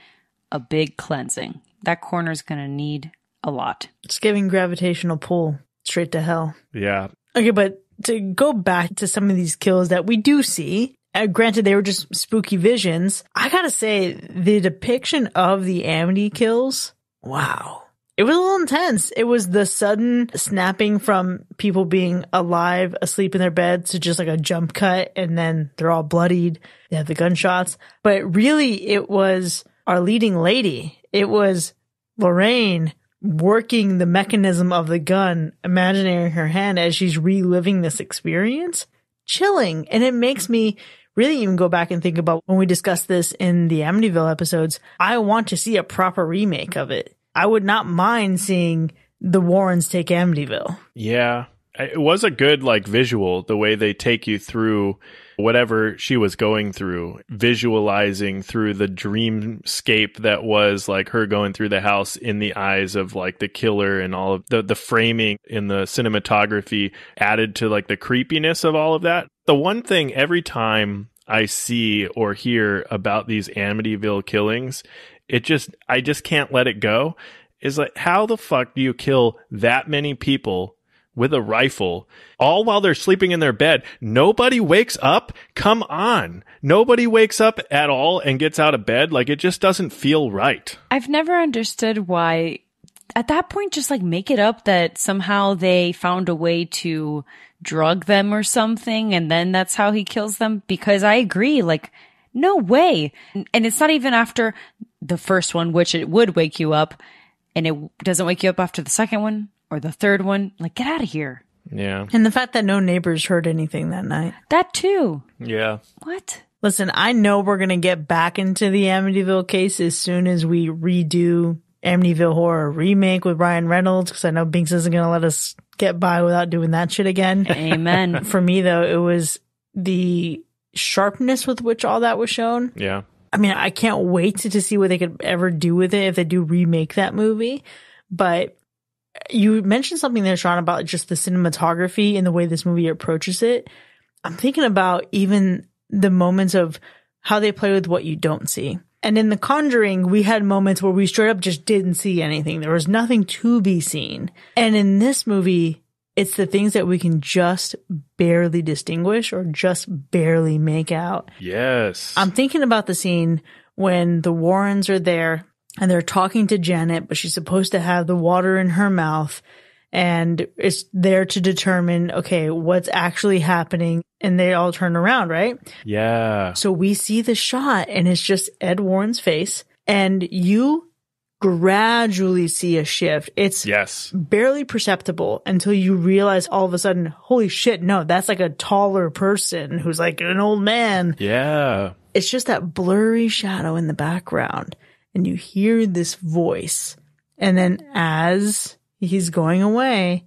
a big cleansing. That corner's gonna need a lot. It's giving gravitational pull straight to hell. Yeah. Okay, but to go back to some of these kills that we do see, uh, granted they were just spooky visions. I gotta say, the depiction of the Amity kills, wow. It was a little intense. It was the sudden snapping from people being alive, asleep in their beds to just like a jump cut and then they're all bloodied. They have the gunshots. But really, it was our leading lady. It was Lorraine working the mechanism of the gun, imagining her hand as she's reliving this experience. Chilling. And it makes me really even go back and think about when we discussed this in the Amityville episodes. I want to see a proper remake of it. I would not mind seeing the Warrens take Amityville. Yeah. It was a good like visual the way they take you through whatever she was going through, visualizing through the dreamscape that was like her going through the house in the eyes of like the killer and all of the the framing in the cinematography added to like the creepiness of all of that. The one thing every time I see or hear about these Amityville killings, it just I just can't let it go. Is like how the fuck do you kill that many people with a rifle, all while they're sleeping in their bed. Nobody wakes up. Come on. Nobody wakes up at all and gets out of bed. Like it just doesn't feel right. I've never understood why at that point just like make it up that somehow they found a way to drug them or something and then that's how he kills them because I agree like no way. And it's not even after the first one which it would wake you up and it doesn't wake you up after the second one or the third one. Like, get out of here. Yeah. And the fact that no neighbors heard anything that night. That too. Yeah. What? Listen, I know we're going to get back into the Amityville case as soon as we redo Amityville Horror remake with Ryan Reynolds because I know Binks isn't going to let us get by without doing that shit again. Amen. For me, though, it was the sharpness with which all that was shown. Yeah. I mean, I can't wait to, to see what they could ever do with it if they do remake that movie. But you mentioned something there, Sean, about just the cinematography and the way this movie approaches it. I'm thinking about even the moments of how they play with what you don't see. And in The Conjuring, we had moments where we straight up just didn't see anything. There was nothing to be seen. And in this movie, it's the things that we can just barely distinguish or just barely make out. Yes. I'm thinking about the scene when the Warrens are there and they're talking to Janet, but she's supposed to have the water in her mouth and it's there to determine, okay, what's actually happening. And they all turn around, right? yeah. So we see the shot and it's just Ed Warren's face and you gradually see a shift. It's Yes. barely perceptible until you realize all of a sudden, holy shit, no, that's like a taller person who's like an old man. Yeah. It's just that blurry shadow in the background and you hear this voice. And then as he's going away,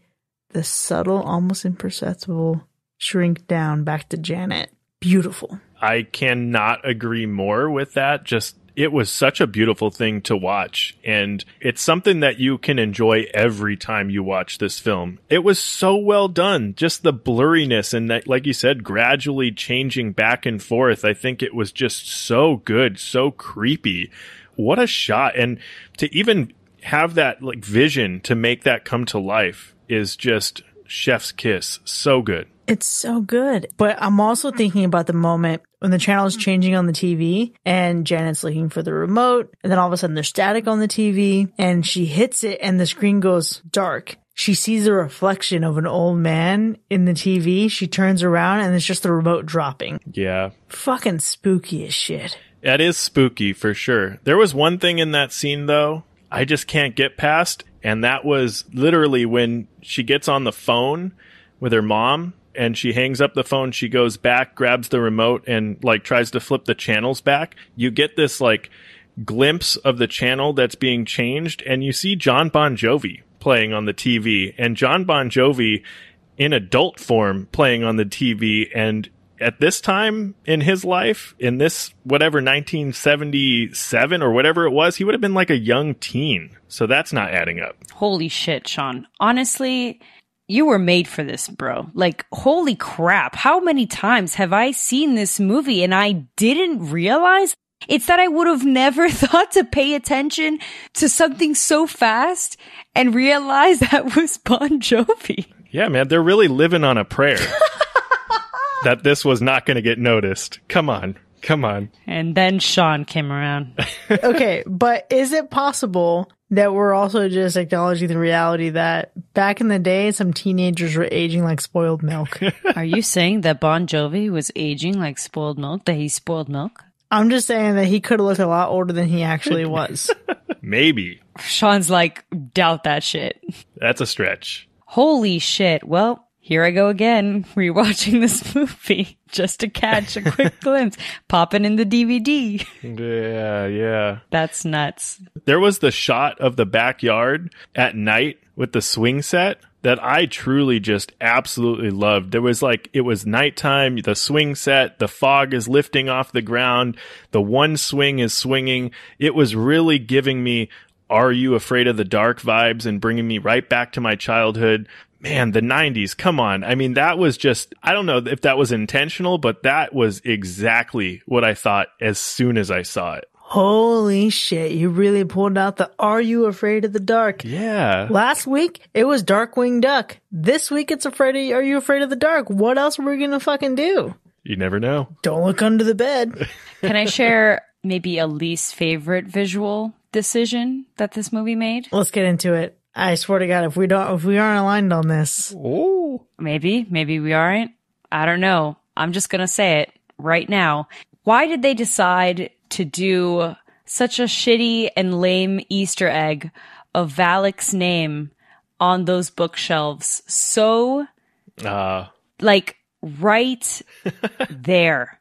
the subtle, almost imperceptible shrink down back to Janet. Beautiful. I cannot agree more with that. Just it was such a beautiful thing to watch. And it's something that you can enjoy every time you watch this film. It was so well done. Just the blurriness and that, like you said, gradually changing back and forth. I think it was just so good, so creepy. What a shot. And to even have that like vision to make that come to life is just chef's kiss. So good. It's so good. But I'm also thinking about the moment when the channel is changing on the TV and Janet's looking for the remote. And then all of a sudden there's static on the TV and she hits it and the screen goes dark. She sees a reflection of an old man in the TV. She turns around and it's just the remote dropping. Yeah. Fucking spooky as shit. That is spooky for sure. There was one thing in that scene though, I just can't get past. And that was literally when she gets on the phone with her mom and she hangs up the phone. She goes back, grabs the remote, and like tries to flip the channels back. You get this like glimpse of the channel that's being changed, and you see Jon Bon Jovi playing on the TV, and Jon Bon Jovi in adult form playing on the TV. And at this time in his life, in this whatever 1977 or whatever it was, he would have been like a young teen. So that's not adding up. Holy shit, Sean. Honestly, you were made for this, bro. Like, holy crap. How many times have I seen this movie and I didn't realize? It's that I would have never thought to pay attention to something so fast and realize that was Bon Jovi. Yeah, man, they're really living on a prayer that this was not going to get noticed. Come on. Come on. And then Sean came around. okay, but is it possible that we're also just acknowledging the reality that back in the day, some teenagers were aging like spoiled milk? Are you saying that Bon Jovi was aging like spoiled milk, that he spoiled milk? I'm just saying that he could have looked a lot older than he actually was. Maybe. Sean's like, doubt that shit. That's a stretch. Holy shit. Well, here I go again, rewatching this movie just to catch a quick glimpse, popping in the DVD. Yeah, yeah. That's nuts. There was the shot of the backyard at night with the swing set that I truly just absolutely loved. There was like, it was nighttime, the swing set, the fog is lifting off the ground, the one swing is swinging. It was really giving me are you afraid of the dark vibes and bringing me right back to my childhood man, the 90s, come on. I mean, that was just, I don't know if that was intentional, but that was exactly what I thought as soon as I saw it. Holy shit, you really pulled out the Are You Afraid of the Dark? Yeah. Last week, it was Darkwing Duck. This week, it's Afraid of, Are You Afraid of the Dark? What else are we gonna fucking do? You never know. Don't look under the bed. Can I share maybe a least favorite visual decision that this movie made? Let's get into it. I swear to God, if we don't, if we aren't aligned on this, Oh. Maybe, maybe we aren't. I don't know. I'm just going to say it right now. Why did they decide to do such a shitty and lame Easter egg of Valak's name on those bookshelves? So, Uh, like, right there.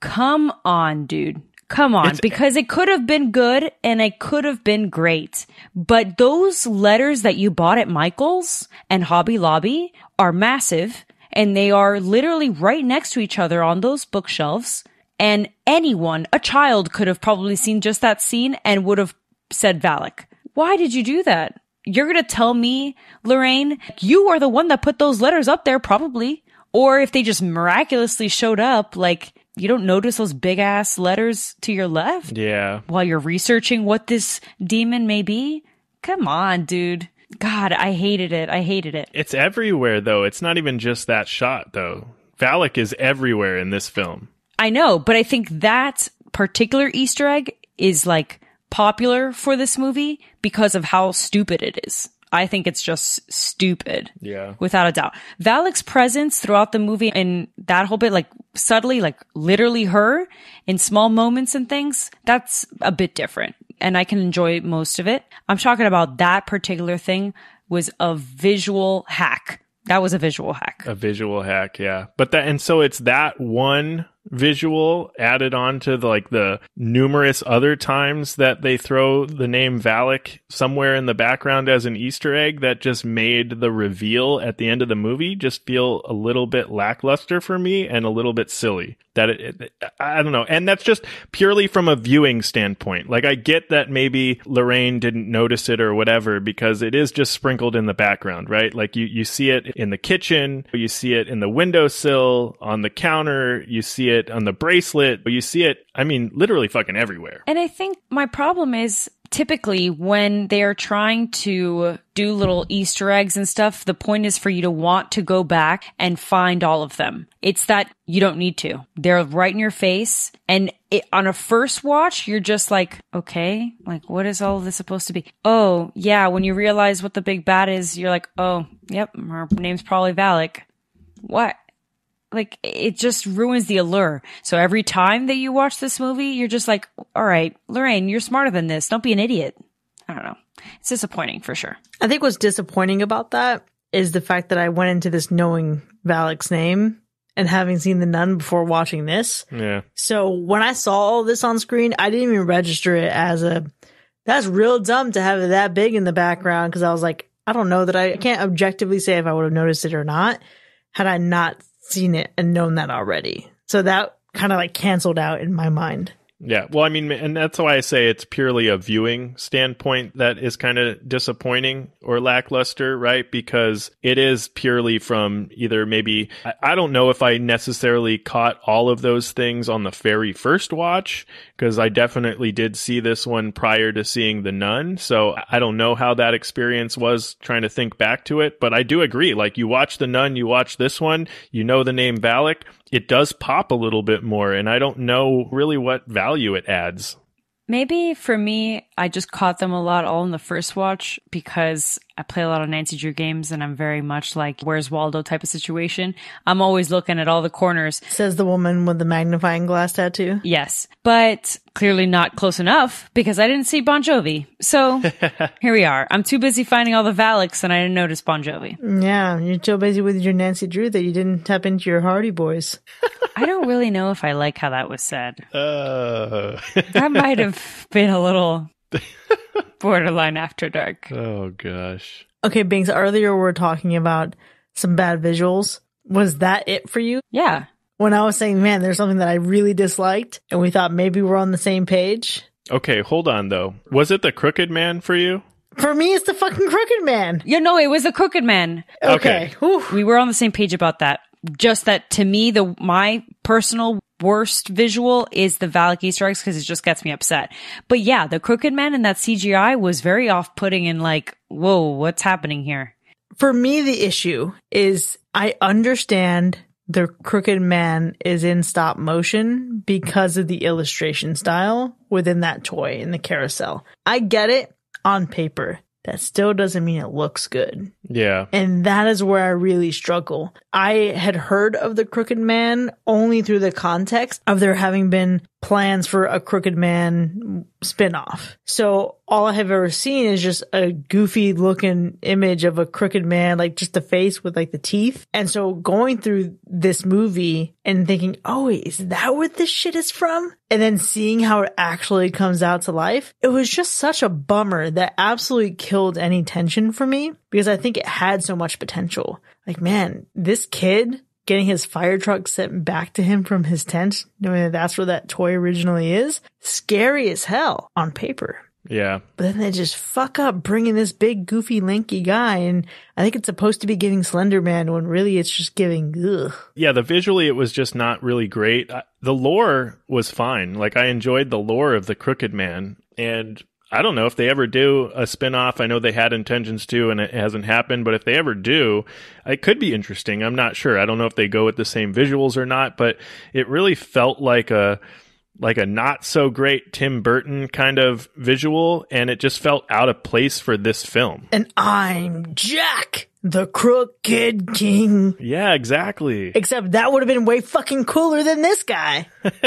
Come on, dude. Come on, It's- because it could have been good and it could have been great. But those letters that you bought at Michael's and Hobby Lobby are massive and they are literally right next to each other on those bookshelves. And anyone, a child could have probably seen just that scene and would have said Valak. Why did you do that? You're going to tell me, Lorraine, you are the one that put those letters up there, probably. Or if they just miraculously showed up, like, you don't notice those big ass letters to your left yeah. while you're researching what this demon may be? Come on, dude. God, I hated it. I hated it. It's everywhere, though. It's not even just that shot, though. Valak is everywhere in this film. I know, but I think that particular Easter egg is like popular for this movie because of how stupid it is. I think it's just stupid. Yeah. Without a doubt. Valak's presence throughout the movie and that whole bit, like subtly, like literally her in small moments and things, that's a bit different. And I can enjoy most of it. I'm talking about that particular thing was a visual hack. That was a visual hack. A visual hack, yeah. But that, and so it's that one visual added on to the, like the numerous other times that they throw the name Valak somewhere in the background as an Easter egg that just made the reveal at the end of the movie just feel a little bit lackluster for me and a little bit silly. That it, it I don't know. And that's just purely from a viewing standpoint. Like I get that maybe Lorraine didn't notice it or whatever because it is just sprinkled in the background, right? Like you, you see it in the kitchen, you see it in the windowsill, on the counter, you see it on the bracelet, but you see it, I mean, literally fucking everywhere. And I think my problem is typically when they are trying to do little Easter eggs and stuff, the point is for you to want to go back and find all of them. It's that you don't need to. They're right in your face. And it, on a first watch, you're just like, okay, like what is all this supposed to be? Oh, yeah. When you realize what the big bad is, you're like, oh, yep, her name's probably Valak. What? Like it just ruins the allure. So every time that you watch this movie, you're just like, all right, Lorraine, you're smarter than this. Don't be an idiot. I don't know. It's disappointing for sure. I think what's disappointing about that is the fact that I went into this knowing Valak's name and having seen the nun before watching this. Yeah. So when I saw all this on screen, I didn't even register it as a that's real dumb to have it that big in the background because I was like, I don't know that I, I can't objectively say if I would have noticed it or not had I not seen it and known that already. So that kind of like canceled out in my mind. Yeah. Well, I mean, and that's why I say it's purely a viewing standpoint that is kind of disappointing or lackluster, right? Because it is purely from either maybe, I don't know if I necessarily caught all of those things on the very first watch, because I definitely did see this one prior to seeing The Nun. So I don't know how that experience was trying to think back to it, but I do agree. Like you watch The Nun, you watch this one, you know the name Valak it does pop a little bit more and I don't know really what value it adds. Maybe for me, I just caught them a lot all in the first watch because I play a lot of Nancy Drew games and I'm very much like, where's Waldo type of situation. I'm always looking at all the corners. Says the woman with the magnifying glass tattoo. Yes, but clearly not close enough because I didn't see Bon Jovi. So here we are. I'm too busy finding all the Valaks and I didn't notice Bon Jovi. Yeah, you're too busy with your Nancy Drew that you didn't tap into your Hardy Boys. I don't really know if I like how that was said. Uh. that might have been a little borderline after dark. Oh gosh. Okay, Binks, earlier we were talking about some bad visuals. Was that it for you? Yeah. When I was saying, man, there's something that I really disliked and we thought maybe we're on the same page. Okay, hold on though. Was it the crooked man for you? For me, it's the fucking crooked man. Yeah, no, it was the crooked man. Okay. Okay. We were on the same page about that. Just that to me, the my personal worst visual is the Valak Easter eggs because it just gets me upset. But yeah, the crooked man and that CGI was very off putting and like, whoa, what's happening here? For me, the issue is I understand the crooked man is in stop motion because of the illustration style within that toy in the carousel. I get it on paper. That still doesn't mean it looks good. Yeah. And that is where I really struggle. I had heard of the Crooked Man only through the context of there having been plans for a Crooked Man spinoff. So all I have ever seen is just a goofy looking image of a crooked man, like just the face with like the teeth. And so going through this movie and thinking, oh, is that what this shit is from? And then seeing how it actually comes out to life, it was just such a bummer that absolutely killed any tension for me because I think it had so much potential. Like, man, this kid getting his fire truck sent back to him from his tent, knowing that that's where that toy originally is, scary as hell on paper. Yeah. But then they just fuck up bringing this big, goofy, lanky guy. And I think it's supposed to be giving Slender Man when really it's just giving, ugh. Yeah, the visually it was just not really great. The lore was fine. Like I enjoyed the lore of the Crooked Man and I don't know if they ever do a spin-off. I know they had intentions to and it hasn't happened, but if they ever do, it could be interesting. I'm not sure. I don't know if they go with the same visuals or not, but it really felt like a like a not so great Tim Burton kind of visual and it just felt out of place for this film. And I'm Jack, the crooked king. Yeah, exactly. Except that would have been way fucking cooler than this guy.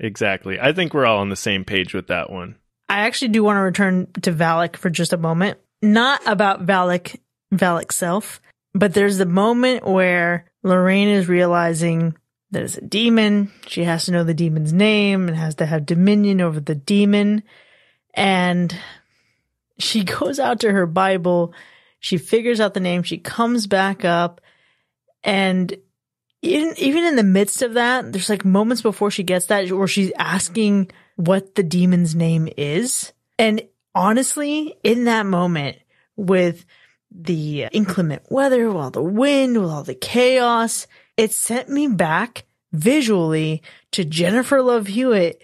Exactly. I think we're all on the same page with that one. I actually do want to return to Valak for just a moment. Not about Valak, Valak's self, but there's the moment where Lorraine is realizing that it's a demon. She has to know the demon's name and has to have dominion over the demon. And she goes out to her Bible. She figures out the name. She comes back up and in, even in the midst of that, there's like moments before she gets that where she's asking what the demon's name is. And honestly, in that moment with the inclement weather, with all the wind, with all the chaos, it sent me back visually to Jennifer Love Hewitt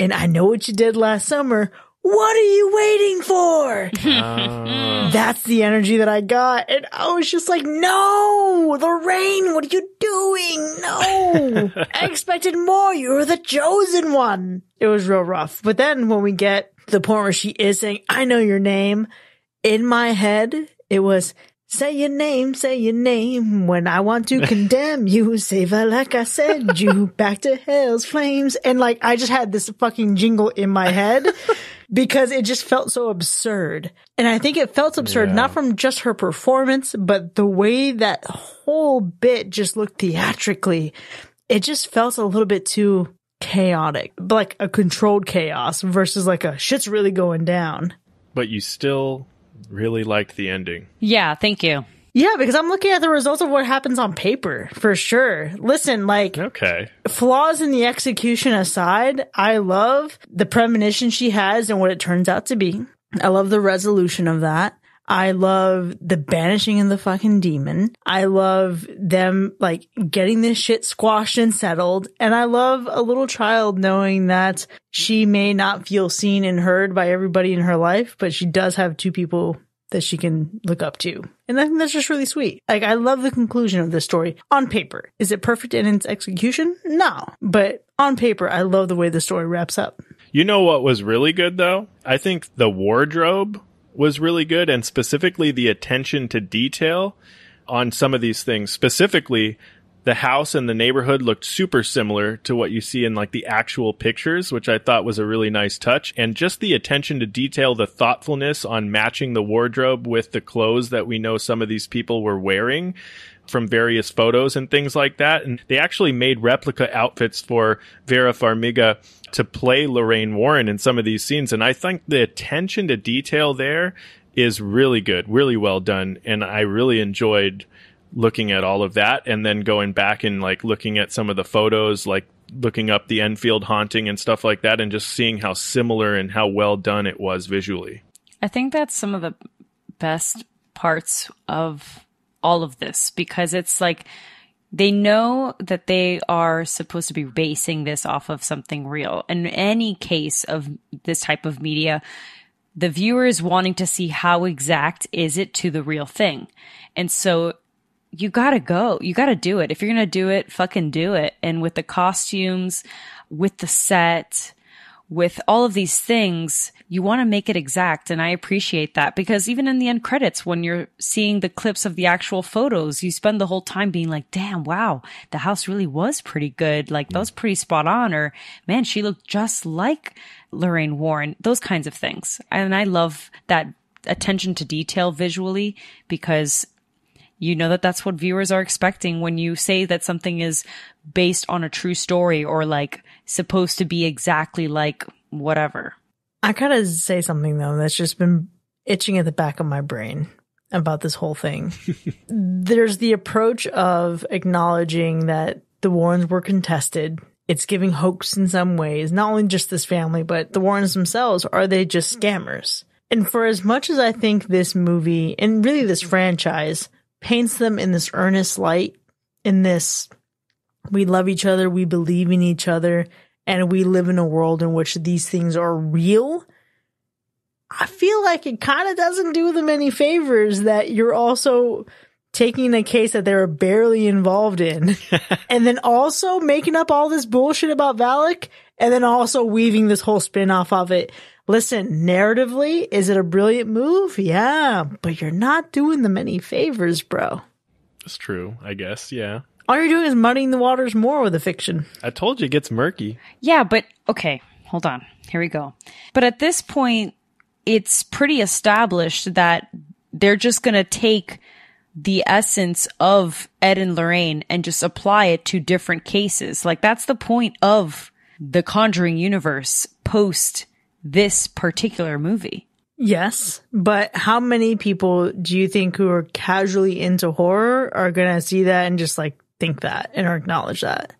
and I know what you did last summer. What are you waiting for? Ah. That's the energy that I got. And I was just like, no, Lorraine, what are you doing? No, I expected more. You were the chosen one. It was real rough. But then when we get to the point where she is saying, I know your name in my head, it was, Say your name, say your name. When I want to condemn you, save her like I said you. Back to hell's flames. And like, I just had this fucking jingle in my head because it just felt so absurd. And I think it felt absurd, Yeah. not from just her performance, but the way that whole bit just looked theatrically. It just felt a little bit too chaotic, like a controlled chaos versus like a shit's really going down. but you still really liked the ending. Yeah, thank you. Yeah, because I'm looking at the results of what happens on paper for sure. Listen, like Okay. flaws in the execution aside, I love the premonition she has and what it turns out to be. I love the resolution of that. I love the banishing of the fucking demon. I love them like getting this shit squashed and settled. And I love a little child knowing that she may not feel seen and heard by everybody in her life, but she does have two people that she can look up to. And I think that's just really sweet. Like, I love the conclusion of this story on paper. Is it perfect in its execution? No. But on paper, I love the way the story wraps up. You know what was really good though? I think the wardrobe was really good and specifically the attention to detail on some of these things. Specifically, the house and the neighborhood looked super similar to what you see in like the actual pictures, which I thought was a really nice touch. And just the attention to detail, the thoughtfulness on matching the wardrobe with the clothes that we know some of these people were wearing from various photos and things like that. And they actually made replica outfits for Vera Farmiga to play Lorraine Warren in some of these scenes. And I think the attention to detail there is really good, really well done. And I really enjoyed looking at all of that and then going back and like looking at some of the photos, like looking up the Enfield haunting and stuff like that and just seeing how similar and how well done it was visually. I think that's some of the best parts of all of this because it's like they know that they are supposed to be basing this off of something real. In any case of this type of media, the viewer is wanting to see how exact is it to the real thing. And so you gotta go. You gotta do it. If you're gonna do it, fucking do it. And with the costumes, with the set, with all of these things, you want to make it exact. And I appreciate that because even in the end credits, when you're seeing the clips of the actual photos, you spend the whole time being like, damn, wow, the house really was pretty good. Like that was pretty spot on. Or man, she looked just like Lorraine Warren, those kinds of things. And I love that attention to detail visually because you know that that's what viewers are expecting when you say that something is based on a true story or like supposed to be exactly like whatever. I gotta say something though that's just been itching at the back of my brain about this whole thing. There's the approach of acknowledging that the Warrens were contested. It's giving hoax in some ways, not only just this family, but the Warrens themselves. Are they just scammers? And for as much as I think this movie and really this franchise paints them in this earnest light, in this we love each other, we believe in each other, and we live in a world in which these things are real. I feel like it kind of doesn't do them any favors that you're also taking a case that they were barely involved in and then also making up all this bullshit about Valak and then also weaving this whole spin off of it. Listen, narratively, is it a brilliant move? Yeah, but you're not doing them any favors, bro. It's true, I guess. Yeah. All you're doing is muddying the waters more with the fiction. I told you it gets murky. Yeah, but okay, hold on. Here we go. But at this point, it's pretty established that they're just going to take the essence of Ed and Lorraine and just apply it to different cases. Like that's the point of the Conjuring universe post this particular movie. Yes, but how many people do you think who are casually into horror are going to see that and just like think that and acknowledge that?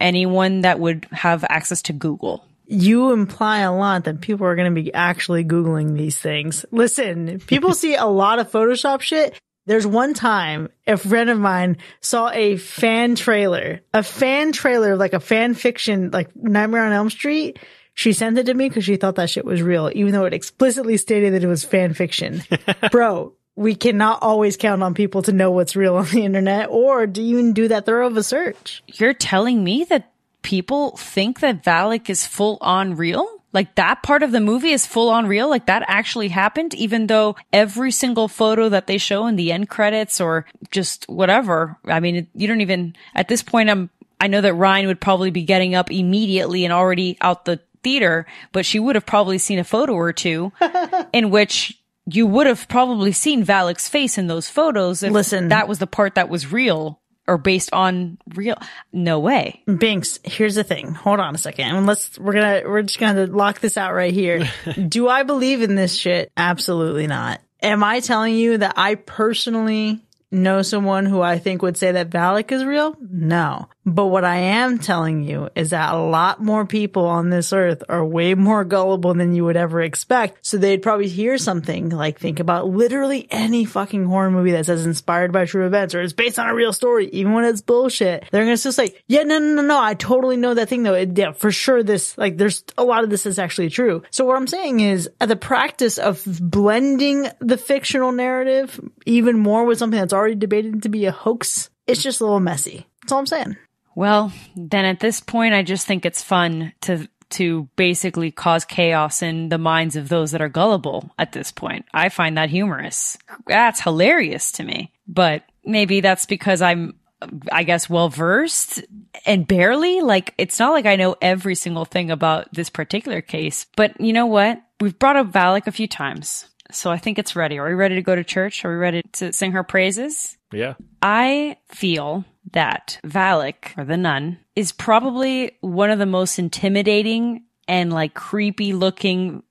Anyone that would have access to Google. You imply a lot that people are going to be actually Googling these things. Listen, people see a lot of Photoshop shit. There's one time a friend of mine saw a fan trailer, a fan trailer, like a fan fiction, like Nightmare on Elm Street. She sent it to me because she thought that shit was real, even though it explicitly stated that it was fan fiction. Bro, we cannot always count on people to know what's real on the internet or do you even do that thorough of a search. You're telling me that people think that Valak is full on real? Like that part of the movie is full on real. Like that actually happened, even though every single photo that they show in the end credits or just whatever. I mean, you don't even, at this point, I'm, I know that Ryan would probably be getting up immediately and already out the theater, but she would have probably seen a photo or two in which you would have probably seen Valak's face in those photos. If Listen. that was the part that was real or based on real. No way. Binks, here's the thing. Hold on a second. And let's, we're gonna, we're just gonna lock this out right here. Do I believe in this shit? Absolutely not. Am I telling you that I personally know someone who I think would say that Valak is real? No. But what I am telling you is that a lot more people on this earth are way more gullible than you would ever expect. So they'd probably hear something like think about literally any fucking horror movie that says inspired by true events or it's based on a real story, even when it's bullshit. They're going to just like, yeah, no, no, no, no. I totally know that thing though. It, yeah, for sure. This, like, there's a lot of this is actually true. So what I'm saying is the practice of blending the fictional narrative even more with something that's already debated to be a hoax, it's just a little messy. That's all I'm saying. Well, then at this point, I just think it's fun to to basically cause chaos in the minds of those that are gullible at this point. I find that humorous. That's hilarious to me. But maybe that's because I'm I guess well versed and barely like it's not like I know every single thing about this particular case. But you know what? We've brought up Valak a few times. So I think it's ready. Are we ready to go to church? Are we ready to sing her praises? Yeah. I feel that Valak, or the nun, is probably one of the most intimidating and like creepy looking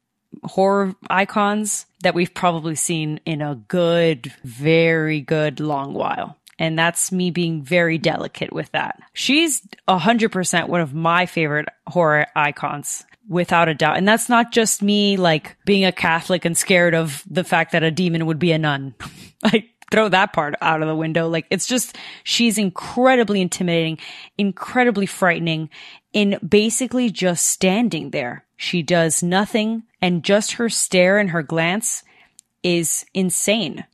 horror icons that we've probably seen in a good, very good long while. And that's me being very delicate with that. She's 100% one of my favorite horror icons without a doubt. And that's not just me like being a Catholic and scared of the fact that a demon would be a nun. like throw that part out of the window. Like it's just, she's incredibly intimidating, incredibly frightening in basically just standing there. She does nothing and just her stare and her glance is insane.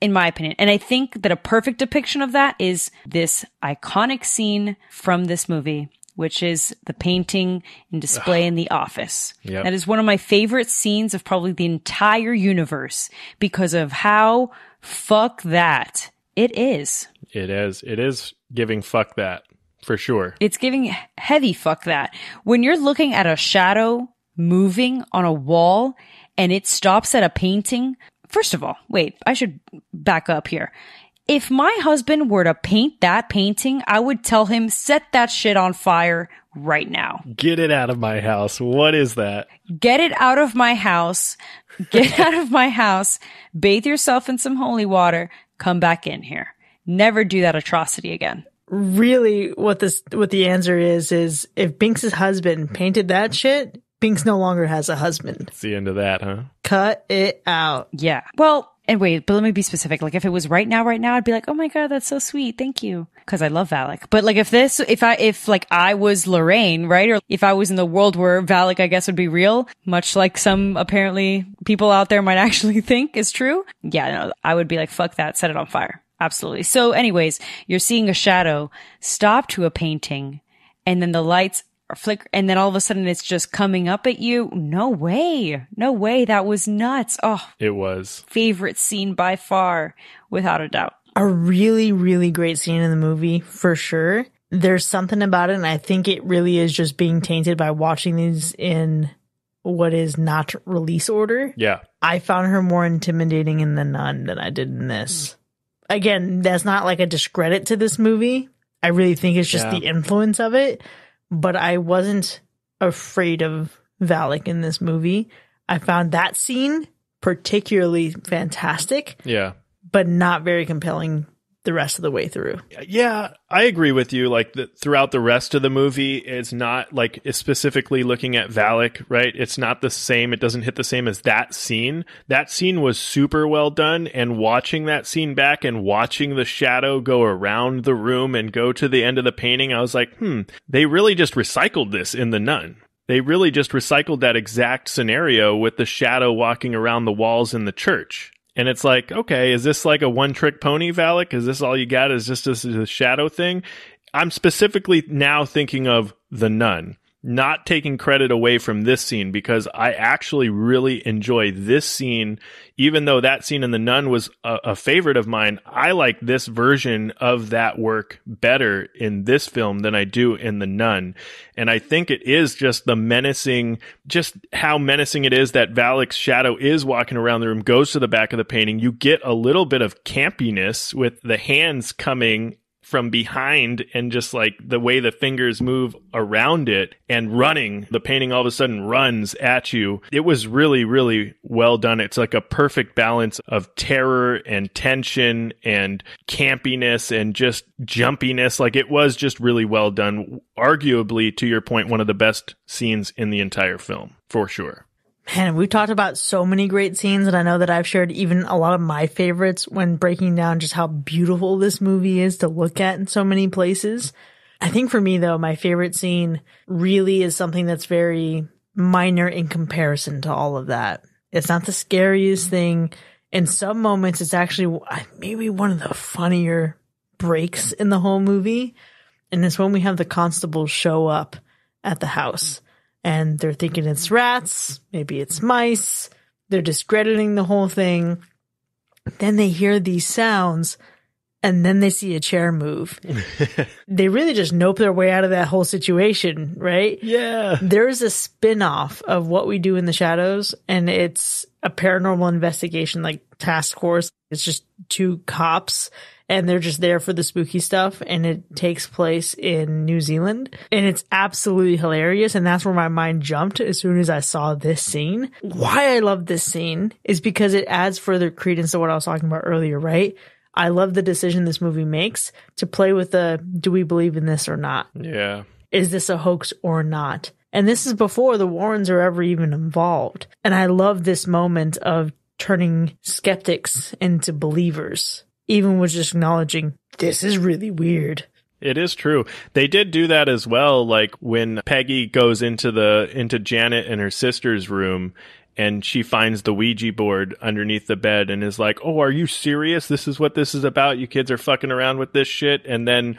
In my opinion. And I think that a perfect depiction of that is this iconic scene from this movie which is the painting and display in the office. Yep. That is one of my favorite scenes of probably the entire universe because of how fuck that it is. It is. It is giving fuck that for sure. It's giving heavy fuck that. When you're looking at a shadow moving on a wall and it stops at a painting, first of all, wait, I should back up here. If my husband were to paint that painting, I would tell him, set that shit on fire right now. Get it out of my house. What is that? Get it out of my house. Get out of my house. Bathe yourself in some holy water. Come back in here. Never do that atrocity again. Really, what this, what the answer is, is if Binks' husband painted that shit, Binks no longer has a husband. It's the end of that, huh? Cut it out. Yeah. Well, and wait, but let me be specific. Like if it was right now, right now, I'd be like, oh my God, that's so sweet. Thank you. Cause I love Valak. But like if this, if I, if like I was Lorraine, right? Or if I was in the world where Valak, I guess would be real, much like some apparently people out there might actually think is true. Yeah, no, I would be like, fuck that, set it on fire. Absolutely. So anyways, you're seeing a shadow stop to a painting and then the lights or flicker and then all of a sudden it's just coming up at you. No way. No way. That was nuts. Oh, It was. favorite scene by far, without a doubt. A really, really great scene in the movie for sure. There's something about it, and I think it really is just being tainted by watching these in what is not release order. Yeah. I found her more intimidating in The Nun than I did in this. again, that's not like a discredit to this movie. I really think it's just Yeah. the influence of it. But I wasn't afraid of Valak in this movie. I found that scene particularly fantastic, Yeah. but not very compelling the rest of the way through. Yeah, I agree with you. Like the, throughout the rest of the movie, it's not like it's specifically looking at Valak, right? It's not the same. It doesn't hit the same as that scene. That scene was super well done. And watching that scene back and watching the shadow go around the room and go to the end of the painting, I was like, hmm, they really just recycled this in the nun. They really just recycled that exact scenario with the shadow walking around the walls in the church. And it's like, okay, is this like a one trick pony, Valak? Is this all you got? Is this just a shadow thing? I'm specifically now thinking of the nun, not taking credit away from this scene because I actually really enjoy this scene. Even though that scene in the nun was a, a favorite of mine, I like this version of that work better in this film than I do in the nun. And I think it is just the menacing, just how menacing it is that Valak's shadow is walking around the room, goes to the back of the painting. You get a little bit of campiness with the hands coming from behind and just like the way the fingers move around it and running the painting all of a sudden runs at you. It was really really well done. It's like a perfect balance of terror and tension and campiness and just jumpiness. Like it was just really well done. Arguably to your point one of the best scenes in the entire film for sure Man, we talked about so many great scenes, and I know that I've shared even a lot of my favorites when breaking down just how beautiful this movie is to look at in so many places. I think for me, though, my favorite scene really is something that's very minor in comparison to all of that. It's not the scariest thing. In some moments, it's actually maybe one of the funnier breaks in the whole movie. And it's when we have the constables show up at the house and they're thinking it's rats, maybe it's mice. They're discrediting the whole thing. Then they hear these sounds and then they see a chair move. they really just nope their way out of that whole situation, right? yeah There's a spin-off of what we do in the shadows and it's a paranormal investigation like task force. It's just two cops and they're just there for the spooky stuff and it takes place in New Zealand and it's absolutely hilarious and that's where my mind jumped as soon as I saw this scene. Why I love this scene is because it adds further credence to what I was talking about earlier, right? I love the decision this movie makes to play with the do we believe in this or not? yeah is this a hoax or not? And this is before the Warrens are ever even involved. And I love this moment of turning skeptics into believers, even was just acknowledging this is really weird. It is true. They did do that as well. Like when Peggy goes into the into Janet and her sister's room, and she finds the Ouija board underneath the bed, and is like, "Oh, are you serious? This is what this is about. You kids are fucking around with this shit." And then,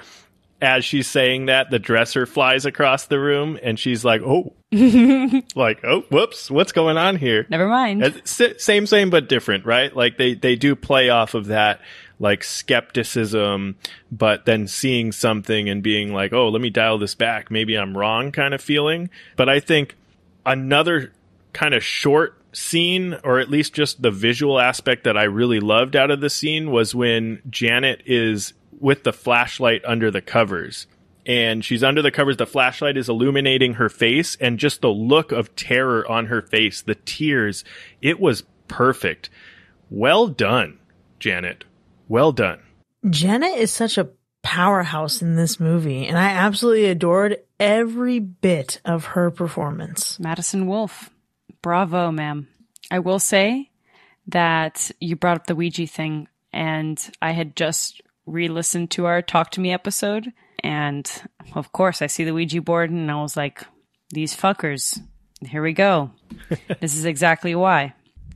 as she's saying that, the dresser flies across the room, and she's like, "Oh, like oh, whoops, what's going on here?" Never mind. Uh, same, same, but different, right? Like they, they do play off of that, like skepticism, but then seeing something and being like, oh, let me dial this back. Maybe I'm wrong kind of feeling. But I think another kind of short scene, or at least just the visual aspect that I really loved out of the scene was when Janet is with the flashlight under the covers and she's under the covers. The flashlight is illuminating her face, and just the look of terror on her face, the tears, it was perfect. Well done, Janet. Well done. Janet is such a powerhouse in this movie, and I absolutely adored every bit of her performance. Madison Wolfe. Bravo, ma'am. I will say that you brought up the Ouija thing, and I had just re listened to our Talk to Me episode. And of course, I see the Ouija board, and I was like, these fuckers, here we go. this is exactly why.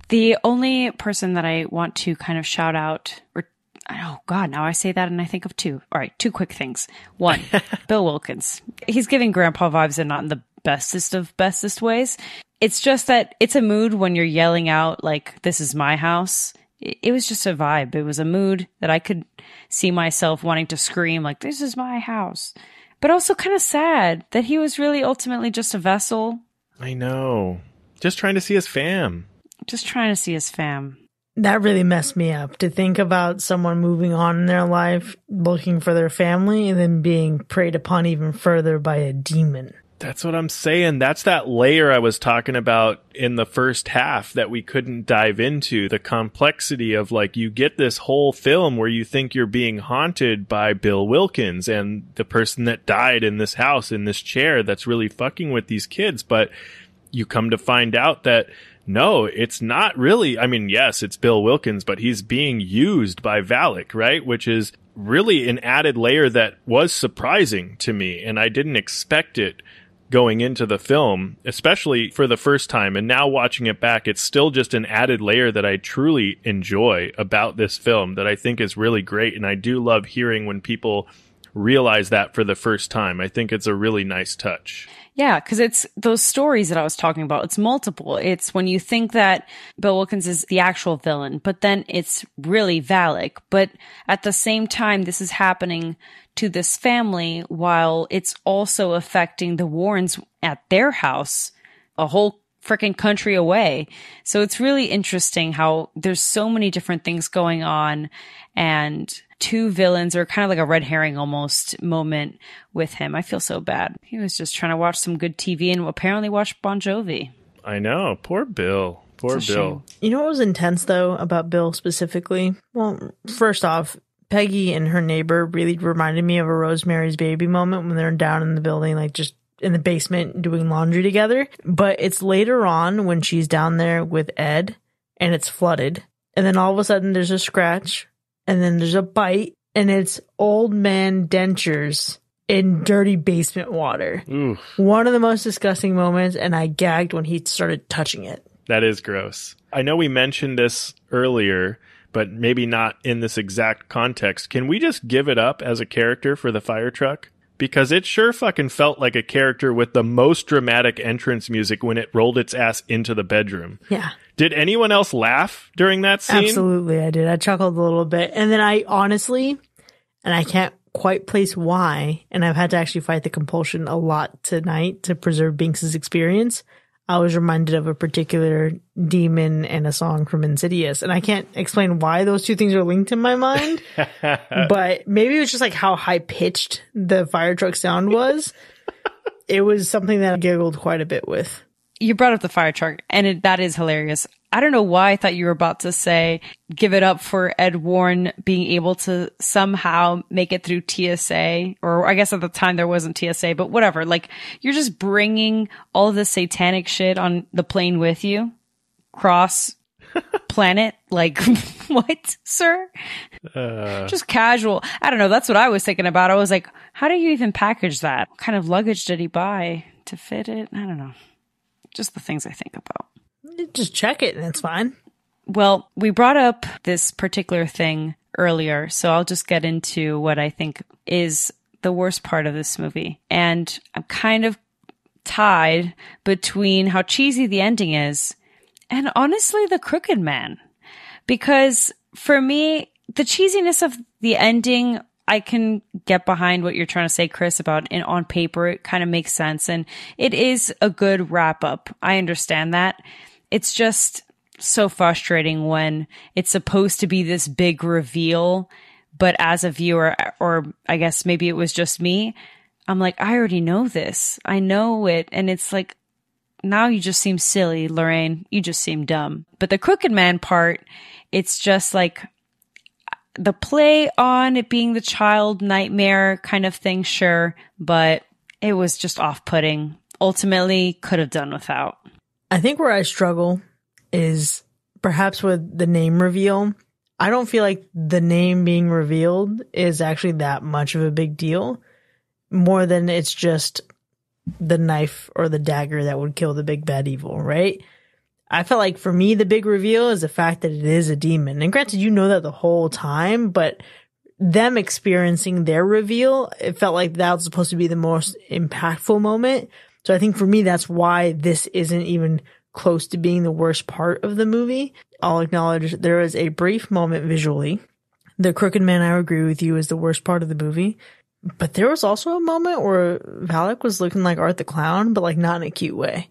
The only person that I want to kind of shout out, or oh God, now I say that and I think of two. All right, two quick things. One, Bill Wilkins. He's giving grandpa vibes and not in the bestest of bestest ways. It's just that it's a mood when you're yelling out like, this is my house. It it was just a vibe. It was a mood that I could see myself wanting to scream like, this is my house. But also kind of sad that he was really ultimately just a vessel, I know. Just trying to see his fam. just trying to see his fam. That really messed me up to think about someone moving on in their life, looking for their family, and then being preyed upon even further by a demon. That's what I'm saying. That's that layer I was talking about in the first half that we couldn't dive into. The complexity of like, you get this whole film where you think you're being haunted by Bill Wilkins and the person that died in this house in this chair that's really fucking with these kids. But you come to find out that no, it's not really. I mean, yes, it's Bill Wilkins, but he's being used by Valak, right? Which is really an added layer that was surprising to me and I didn't expect it going into the film, especially for the first time. And now watching it back, it's still just an added layer that I truly enjoy about this film that I think is really great. And I do love hearing when people realize that for the first time. I think it's a really nice touch. Yeah, because it's those stories that I was talking about. It's multiple. It's when you think that Bill Wilkins is the actual villain, but then it's really Valak. But at the same time, this is happening to this family while it's also affecting the Warrens at their house, a whole freaking country away. So it's really interesting how there's so many different things going on and two villains are kind of like a red herring almost moment with him. I feel so bad. He was just trying to watch some good TV and apparently watch Bon Jovi. I know. Poor Bill. Poor It's a Bill. You know what was intense though about Bill specifically? Well, first off, Peggy and her neighbor really reminded me of a Rosemary's Baby moment when they're down in the building, like just in the basement doing laundry together. But it's later on when she's down there with Ed and it's flooded. And then all of a sudden there's a scratch and then there's a bite and it's old man dentures in dirty basement water. Ooh, One of the most disgusting moments. And I gagged when he started touching it. that is gross. I know we mentioned this earlier, but maybe not in this exact context. Can we just give it up as a character for the fire truck? Because it sure fucking felt like a character with the most dramatic entrance music when it rolled its ass into the bedroom. Yeah. Did anyone else laugh during that scene? Absolutely, I did. I chuckled a little bit. And then I honestly, and I can't quite place why, and I've had to actually fight the compulsion a lot tonight to preserve Binks's experience. I was reminded of a particular demon and a song from Insidious. And I can't explain why those two things are linked in my mind, but maybe it was just like how high pitched the fire truck sound was. it was something that I giggled quite a bit with. You brought up the fire truck and it, that is hilarious. I don't know why I thought you were about to say give it up for Ed Warren being able to somehow make it through TSA or I guess at the time there wasn't TSA, but whatever. Like you're just bringing all this satanic shit on the plane with you cross planet. Like what, sir? Uh, Just casual. I don't know. That's what I was thinking about. I was like, how do you even package that? What kind of luggage did he buy to fit it? I don't know. Just the things I think about. Just check it and it's fine. Well, we brought up this particular thing earlier, so I'll just get into what I think is the worst part of this movie. And I'm kind of tied between how cheesy the ending is and honestly the crooked man. Because for me, the cheesiness of the ending, I can get behind what you're trying to say, Chris, about and on paper, it kind of makes sense. And it is a good wrap up. I understand that. It's just so frustrating when it's supposed to be this big reveal, but as a viewer, or I guess maybe it was just me, I'm like, I already know this. I know it. And it's like, now you just seem silly, Lorraine. You just seem dumb. But the crooked man part, it's just like the play on it being the child nightmare kind of thing, sure, but it was just off putting. Ultimately, could have done without. I think where I struggle is perhaps with the name reveal. I don't feel like the name being revealed is actually that much of a big deal, more than it's just the knife or the dagger that would kill the big bad evil, right? I felt like for me, the big reveal is the fact that it is a demon. And granted, you know that the whole time, but them experiencing their reveal, it felt like that was supposed to be the most impactful moment. So I think for me, that's why this isn't even close to being the worst part of the movie. I'll acknowledge there is a brief moment visually. The Crooked Man, I agree with you, is the worst part of the movie. But there was also a moment where Valak was looking like Art the Clown, but like not in a cute way.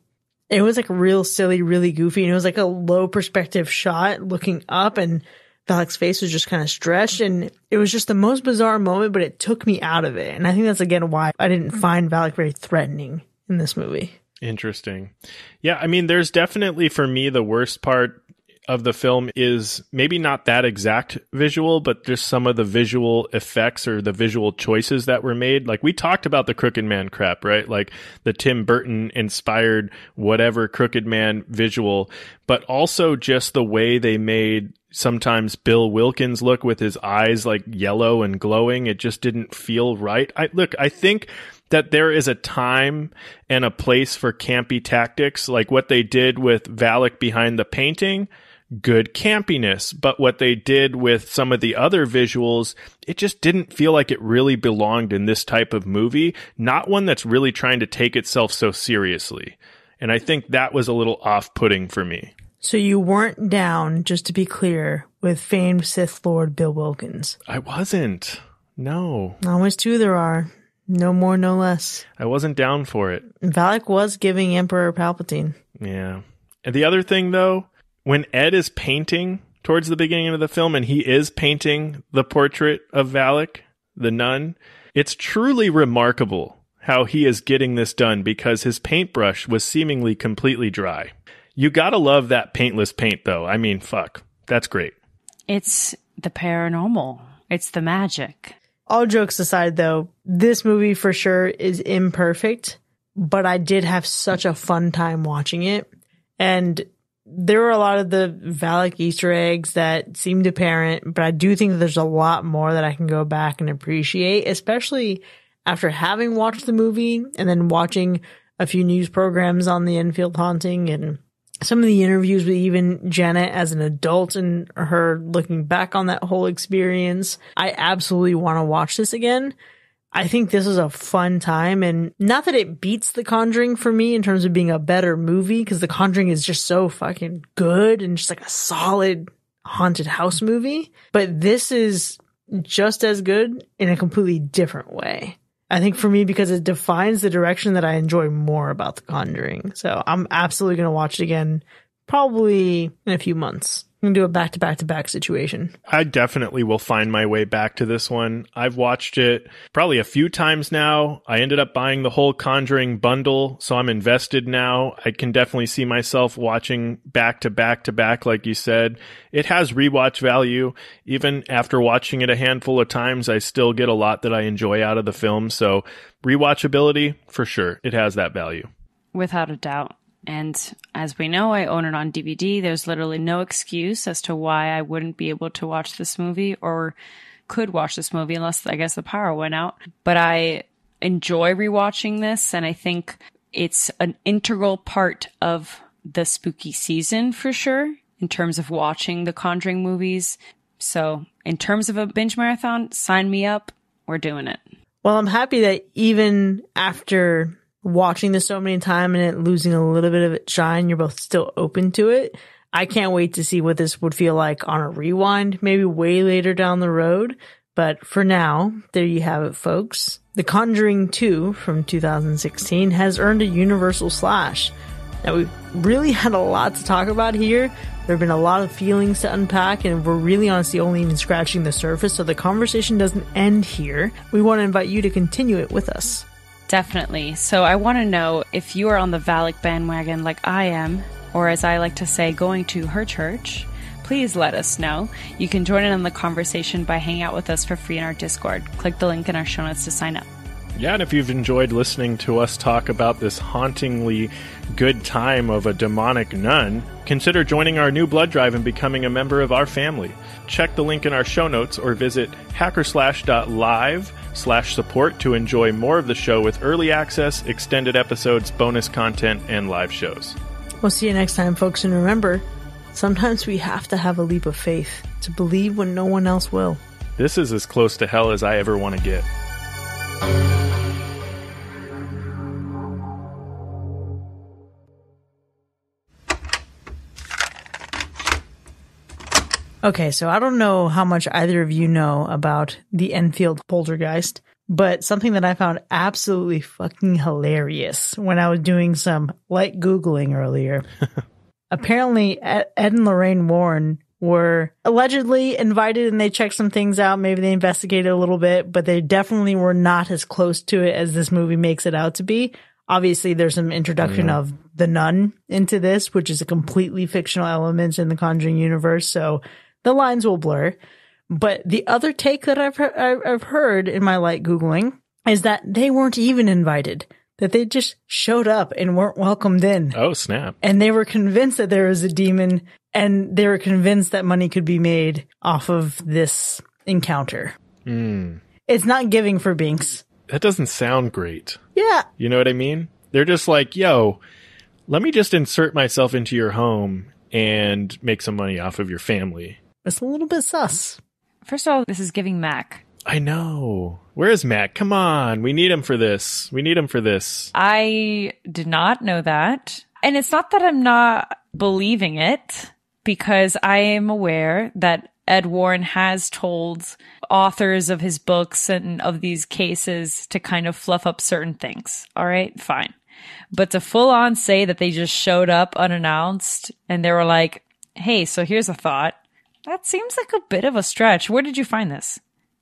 It was like real silly, really goofy. And it was like a low perspective shot looking up and Valak's face was just kind of stretched. And it was just the most bizarre moment, but it took me out of it. And I think that's again why I didn't find Valak very threatening in this movie. Interesting. Yeah, I mean, there's definitely for me the worst part of the film is maybe not that exact visual, but just some of the visual effects or the visual choices that were made. Like we talked about the Crooked Man crap, right? Like the Tim Burton inspired whatever Crooked Man visual, but also just the way they made sometimes Bill Wilkins look with his eyes like yellow and glowing. It just didn't feel right. I look, I think that there is a time and a place for campy tactics, like what they did with Valak behind the painting good campiness. But what they did with some of the other visuals, it just didn't feel like it really belonged in this type of movie, not one that's really trying to take itself so seriously. And I think that was a little off putting for me. So you weren't down, just to be clear, with famed Sith Lord Bill Wilkins. I wasn't. No. Always two there are. No more, no less. I wasn't down for it. Valak was giving Emperor Palpatine. Yeah. And the other thing, though, when Ed is painting towards the beginning of the film and he is painting the portrait of Valak, the nun, it's truly remarkable how he is getting this done because his paintbrush was seemingly completely dry. You gotta love that paintless paint though. I mean, fuck. That's great. It's the paranormal. It's the magic. All jokes aside though, this movie for sure is imperfect, but I did have such a fun time watching it. And there were a lot of the Valak Easter eggs that seemed apparent, but I do think there's a lot more that I can go back and appreciate, especially after having watched the movie and then watching a few news programs on the Enfield haunting and some of the interviews with even Janet as an adult and her looking back on that whole experience. I absolutely want to watch this again. I think this is a fun time and not that it beats The Conjuring for me in terms of being a better movie because The Conjuring is just so fucking good and just like a solid haunted house movie. But this is just as good in a completely different way. I think for me because it defines the direction that I enjoy more about The Conjuring. So I'm absolutely going to watch it again probably in a few months can do a back to back to back situation. I definitely will find my way back to this one. I've watched it probably a few times now. I ended up buying the whole Conjuring bundle, so I'm invested now. I can definitely see myself watching back to back to back, like you said. It has rewatch value. Even after watching it a handful of times, I still get a lot that I enjoy out of the film. So, rewatchability, for sure, it has that value. Without a doubt. And as we know, I own it on DVD. There's literally no excuse as to why I wouldn't be able to watch this movie or could watch this movie unless I guess the power went out. But I enjoy rewatching this and I think it's an integral part of the spooky season for sure in terms of watching the Conjuring movies. So, in terms of a binge marathon, sign me up. We're doing it. Well, I'm happy that even after watching this so many times and it losing a little bit of its shine, you're both still open to it. I can't wait to see what this would feel like on a rewind, maybe way later down the road. But for now, there you have it, folks. The Conjuring 2 from 2016 has earned a universal slash. Now, we've really had a lot to talk about here. There have been a lot of feelings to unpack, and we're really honestly only even scratching the surface, so the conversation doesn't end here. We want to invite you to continue it with us. Definitely. So I want to know if you are on the Valak bandwagon like I am, or as I like to say, going to her church. Please let us know. You can join in on the conversation by hanging out with us for free in our Discord. Click the link in our show notes to sign up. Yeah, and if you've enjoyed listening to us talk about this hauntingly good time of a demonic nun, consider joining our new blood drive and becoming a member of our family. Check the link in our show notes or visit hackorslash.live slash support to enjoy more of the show with early access, extended episodes, bonus content, and live shows. We'll see you next time, folks, and remember, sometimes we have to have a leap of faith to believe when no one else will. This is as close to hell as I ever want to get. Okay, so I don't know how much either of you know about the Enfield poltergeist, But something that I found absolutely fucking hilarious when I was doing some light Googling earlier. Apparently, Ed and Lorraine Warren were allegedly invited and they checked some things out. Maybe they investigated a little bit, but they definitely were not as close to it as this movie makes it out to be. Obviously, there's some introduction of the nun into this, which is a completely fictional element in the Conjuring universe. So the lines will blur. But the other take that I've heard, I've heard in my light Googling is that they weren't even invited, that they just showed up and weren't welcomed in. Oh, snap. And they were convinced that there was a demon and they were convinced that money could be made off of this encounter. Hmm. It's not giving for Binks. That doesn't sound great. Yeah. You know what I mean? They're just like, yo, let me just insert myself into your home and make some money off of your family. It's a little bit sus. First of all, this is giving Mac. I know. Where is Mac? Come on. We need him for this. We need him for this. I did not know that. And it's not that I'm not believing it because I am aware that Ed Warren has told authors of his books and of these cases to kind of fluff up certain things. All right, fine. But to full on say that they just showed up unannounced and they were like, hey, so here's a thought. That seems like a bit of a stretch. Where did you find this?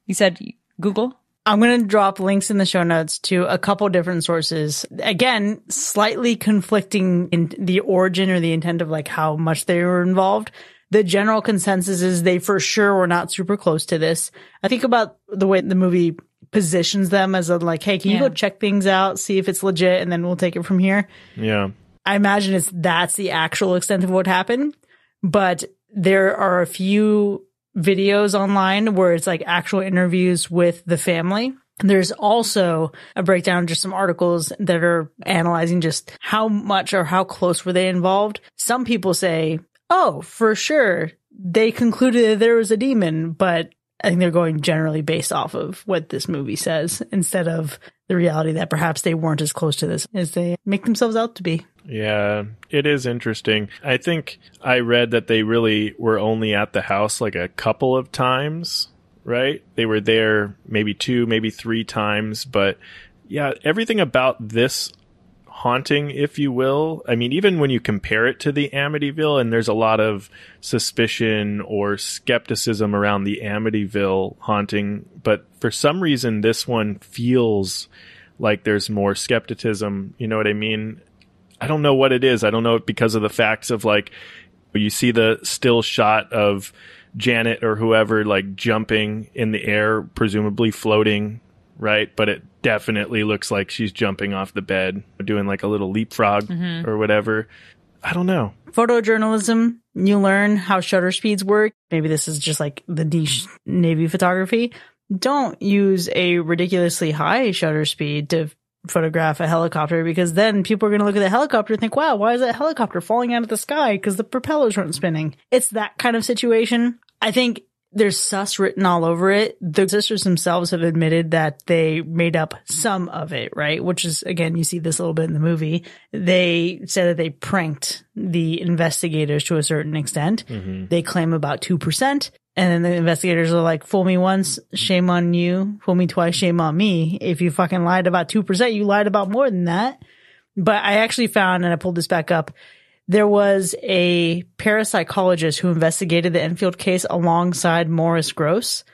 You said Google? I'm going to drop links in the show notes to a couple different sources. Again, slightly conflicting in the origin or the intent of like how much they were involved. The general consensus is they for sure were not super close to this. I think about the way the movie positions them as a like, hey, can you Yeah. go check things out, see if it's legit, and then we'll take it from here. Yeah. I imagine it's that's the actual extent of what happened. But there are a few videos online where it's like actual interviews with the family. There's also a breakdown just some articles that are analyzing just how much or how close were they involved. Some people say, oh, for sure, they concluded that there was a demon, but I think they're going generally based off of what this movie says instead of the reality that perhaps they weren't as close to this as they make themselves out to be. Yeah, it is interesting. I think I read that they really were only at the house like a couple of times, right? They were there maybe two, maybe three times, but yeah, everything about this haunting, if you will. I mean, even when you compare it to the Amityville, and there's a lot of suspicion or skepticism around the Amityville haunting, but for some reason, this one feels like there's more skepticism. You know what I mean? I don't know what it is. I don't know because of the facts of like you see the still shot of Janet or whoever like jumping in the air, presumably floating, right? But it definitely looks like she's jumping off the bed, doing like a little leapfrog mm-hmm. or whatever. I don't know. photojournalism, you learn how shutter speeds work. Maybe this is just like the niche Navy photography. Don't use a ridiculously high shutter speed to photograph a helicopter because then people are going to look at the helicopter and think, wow, why is that helicopter falling out of the sky? Because the propellers weren't spinning. It's that kind of situation. I think there's sus written all over it. The sisters themselves have admitted that they made up some of it, right? Which is, again, you see this a little bit in the movie. They said that they pranked the investigators to a certain extent. Mm-hmm. They claim about 2%. And then the investigators are like, fool me once, shame on you. Fool me twice, shame on me. If you fucking lied about 2%, you lied about more than that. But I actually found, and I pulled this back up, there was a parapsychologist who investigated the Enfield case alongside Maurice Grosse.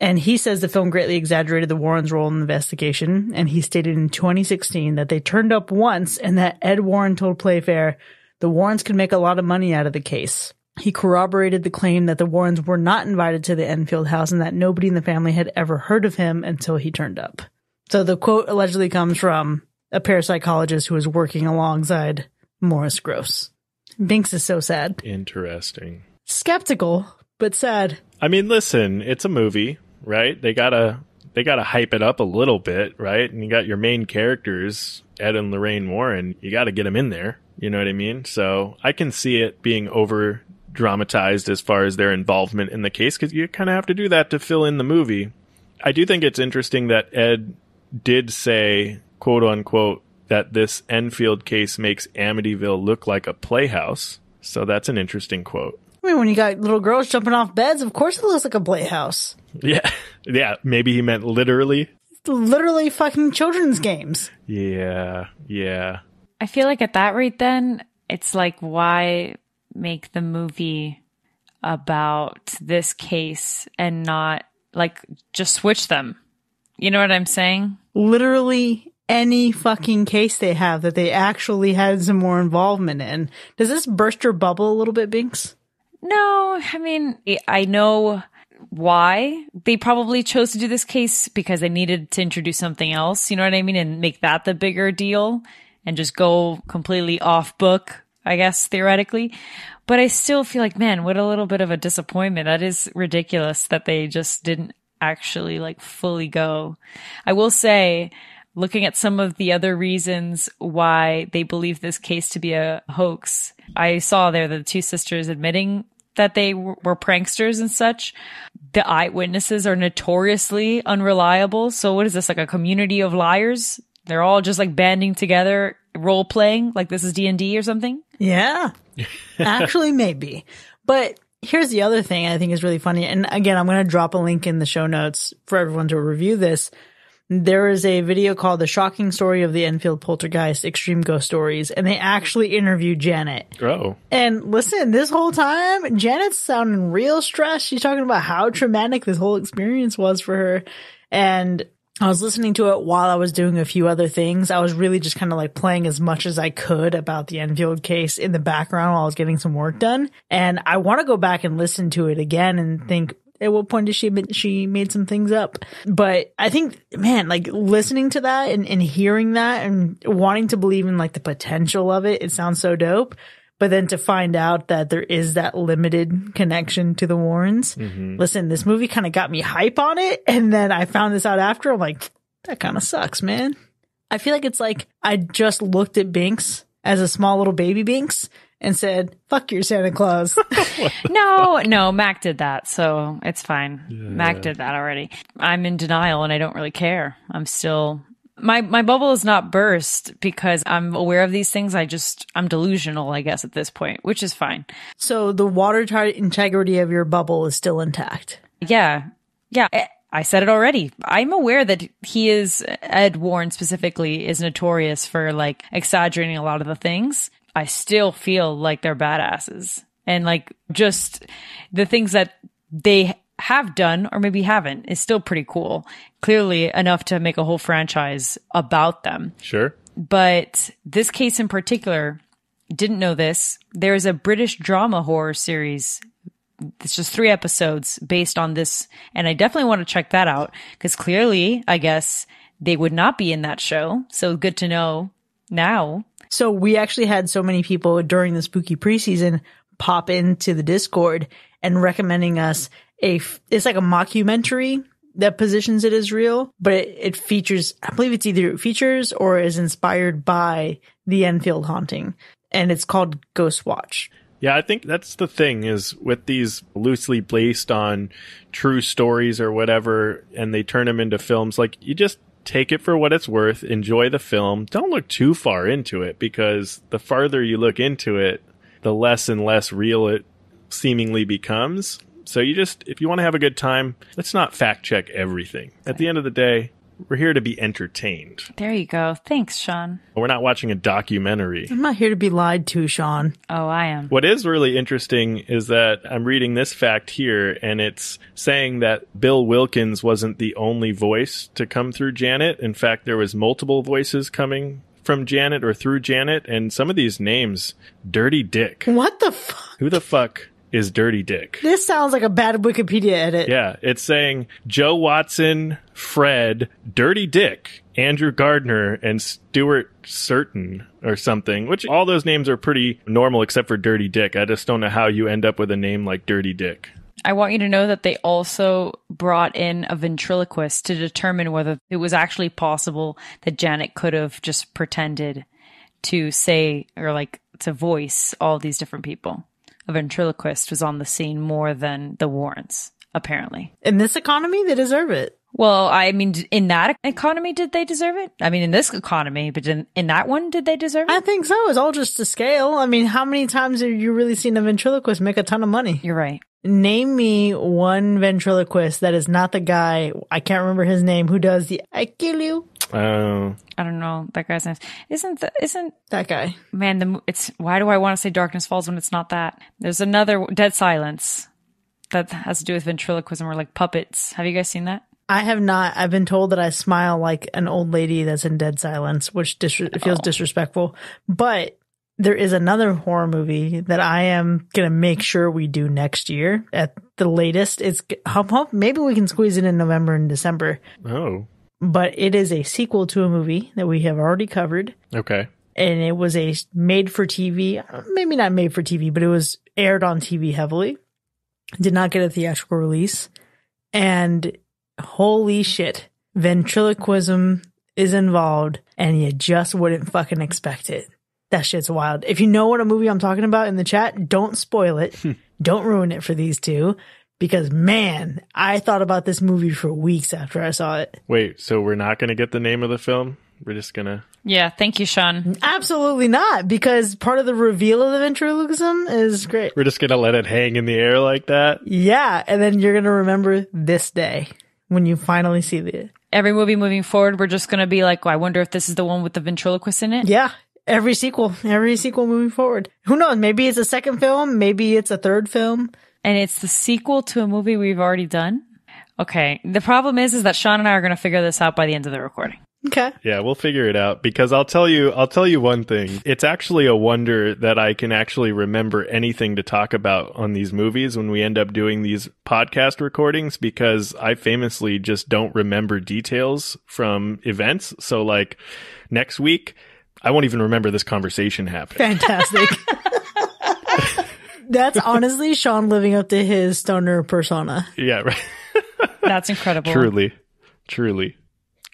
And he says the film greatly exaggerated the Warrens' role in the investigation. And he stated in 2016 that they turned up once and that Ed Warren told Playfair the Warrens could make a lot of money out of the case. He corroborated the claim that the Warrens were not invited to the Enfield house and that nobody in the family had ever heard of him until he turned up. So the quote allegedly comes from a parapsychologist who was working alongside Maurice Grosse. Binks is so sad. Interesting. Skeptical, but sad. I mean, listen, it's a movie, right? They gotta they gotta hype it up a little bit, right? And you got your main characters, Ed and Lorraine Warren. You got to get them in there. You know what I mean? So I can see it being over dramatized as far as their involvement in the case because you kind of have to do that to fill in the movie. I do think it's interesting that Ed did say, quote unquote, that this Enfield case makes Amityville look like a playhouse. So that's an interesting quote. I mean, when you got little girls jumping off beds, of course it looks like a playhouse. Yeah. Yeah. Maybe he meant literally. literally fucking children's games. Yeah, yeah. I feel like at that rate, then it's like, why make the movie about this case and not like just switch them? You know what I'm saying? Literally any fucking case they have that they actually had some more involvement in. Does this burst your bubble a little bit, Binks? No, I mean, I know why they probably chose to do this case because they needed to introduce something else, you know what I mean? And make that the bigger deal and just go completely off book, I guess, theoretically. But I still feel like, man, what a little bit of a disappointment. That is ridiculous that they just didn't actually like fully go. I will say, looking at some of the other reasons why they believe this case to be a hoax, I saw there the two sisters admitting that they were pranksters and such. The eyewitnesses are notoriously unreliable. So what is this like a community of liars? They're all just like banding together, role playing like this is D&D or something? Yeah. Actually, maybe. But here's the other thing I think is really funny. And again, I'm going to drop a link in the show notes for everyone to review this. There is a video called The Shocking Story of the Enfield Poltergeist Extreme Ghost Stories, and they actually interview Janet. Oh, And listen, this whole time, Janet's sounding real stressed. She's talking about how traumatic this whole experience was for her. And I was listening to it while I was doing a few other things. I was really just kind of like playing as much as I could about the Enfield case in the background while I was getting some work done. And I want to go back and listen to it again and think, at what point did she she made some things up? But I think, man, like listening to that and, and hearing that and wanting to believe in like the potential of it, it sounds so dope. But then to find out that there is that limited connection to the Warrens, mm-hmm. listen, this movie kind of got me hype on it. And then I found this out after. I'm like, that kind of sucks, man. I feel like it's like I just looked at Binks as a small little baby Binks and said, fuck your Santa Claus. No, no, Mac did that, so it's fine. Mac did that already. I'm in denial and I don't really care. I'm still my my bubble is not burst because I'm aware of these things. I just I'm delusional, I guess, at this point, which is fine. so the watertight integrity of your bubble is still intact. Yeah. Yeah. I- I said it already. I'm aware that he is, Ed Warren specifically, is notorious for like exaggerating a lot of the things. I still feel like they're badasses. And like just the things that they have done or maybe haven't is still pretty cool. Clearly enough to make a whole franchise about them. sure. But this case in particular, didn't know this. There's a British drama horror series. It's just three episodes based on this. And I definitely want to check that out because clearly, I guess they would not be in that show. So good to know now. So we actually had so many people during the spooky preseason pop into the Discord and recommending us a, it's like a mockumentary that positions it as real, but it, it features, I believe it's either features or is inspired by the Enfield haunting and it's called Ghostwatch. Yeah, I think that's the thing is with these loosely based on true stories or whatever, and they turn them into films, like you just take it for what it's worth, enjoy the film. Don't look too far into it because the farther you look into it, the less and less real it seemingly becomes. So you just, if you want to have a good time, let's not fact check everything. At the end of the day, we're here to be entertained. There you go. Thanks, Sean. We're not watching a documentary. I'm not here to be lied to, Sean. Oh, I am. What is really interesting is that I'm reading this fact here, and it's saying that Bill Wilkins wasn't the only voice to come through Janet. In fact, there was multiple voices coming from Janet or through Janet, and some of these names, Dirty Dick. What the fuck? Who the fuck is Dirty Dick? This sounds like a bad Wikipedia edit. Yeah, it's saying Joe Watson, Fred, Dirty Dick, Andrew Gardner, and Stuart Certain or something, which all those names are pretty normal except for Dirty Dick. I just don't know how you end up with a name like Dirty Dick. I want you to know that they also brought in a ventriloquist to determine whether it was actually possible that Janet could have just pretended to say or like to voice all these different people. A ventriloquist was on the scene more than the Warrens, apparently. In this economy, they deserve it. Well, I mean, in that economy, did they deserve it? I mean, in this economy, but in, in that one, did they deserve it? I think so. It's all just to scale. I mean, how many times have you really seen a ventriloquist make a ton of money? You're right. Name me one ventriloquist that is not the guy, I can't remember his name, who does the I kill you. Oh, I don't know that guy's name. Isn't the, isn't That guy. man the mo- it's why do I want to say Darkness Falls when it's not that? There's another Dead Silence that has to do with ventriloquism or like puppets. Have you guys seen that? I have not. I've been told that I smile like an old lady that's in dead silence, which dis- feels oh. disrespectful. But there is another horror movie that I am going to make sure we do next year at the latest. It's hop, hop, maybe we can squeeze it in November and December, oh, but it is a sequel to a movie that we have already covered. okay. And it was a made for TV, maybe not made for TV, but it was aired on TV heavily. Did not get a theatrical release. And holy shit, ventriloquism is involved and you just wouldn't fucking expect it. That shit's wild. If you know what a movie I'm talking about in the chat, don't spoil it. don't ruin it for these two because man, I thought about this movie for weeks after I saw it. Wait, so we're not going to get the name of the film? We're just going to. Yeah, thank you, Sean. Absolutely not because part of the reveal of the ventriloquism is great. We're just going to let it hang in the air like that? Yeah. And then you're going to remember this day when you finally see the, Every movie moving forward, we're just gonna be like, I wonder if this is the one with the ventriloquist in it. yeah. Every sequel, every sequel moving forward. Who knows? Maybe it's a second film. Maybe it's a third film. And it's the sequel to a movie we've already done. Okay. The problem is, is that Sean and I are going to figure this out by the end of the recording. Okay. Yeah, we'll figure it out because I'll tell you I'll tell you one thing. It's actually a wonder that I can actually remember anything to talk about on these movies when we end up doing these podcast recordings because I famously just don't remember details from events. So like next week I won't even remember this conversation happened. Fantastic. That's honestly Sean living up to his stoner persona. Yeah, right. That's incredible. Truly. Truly.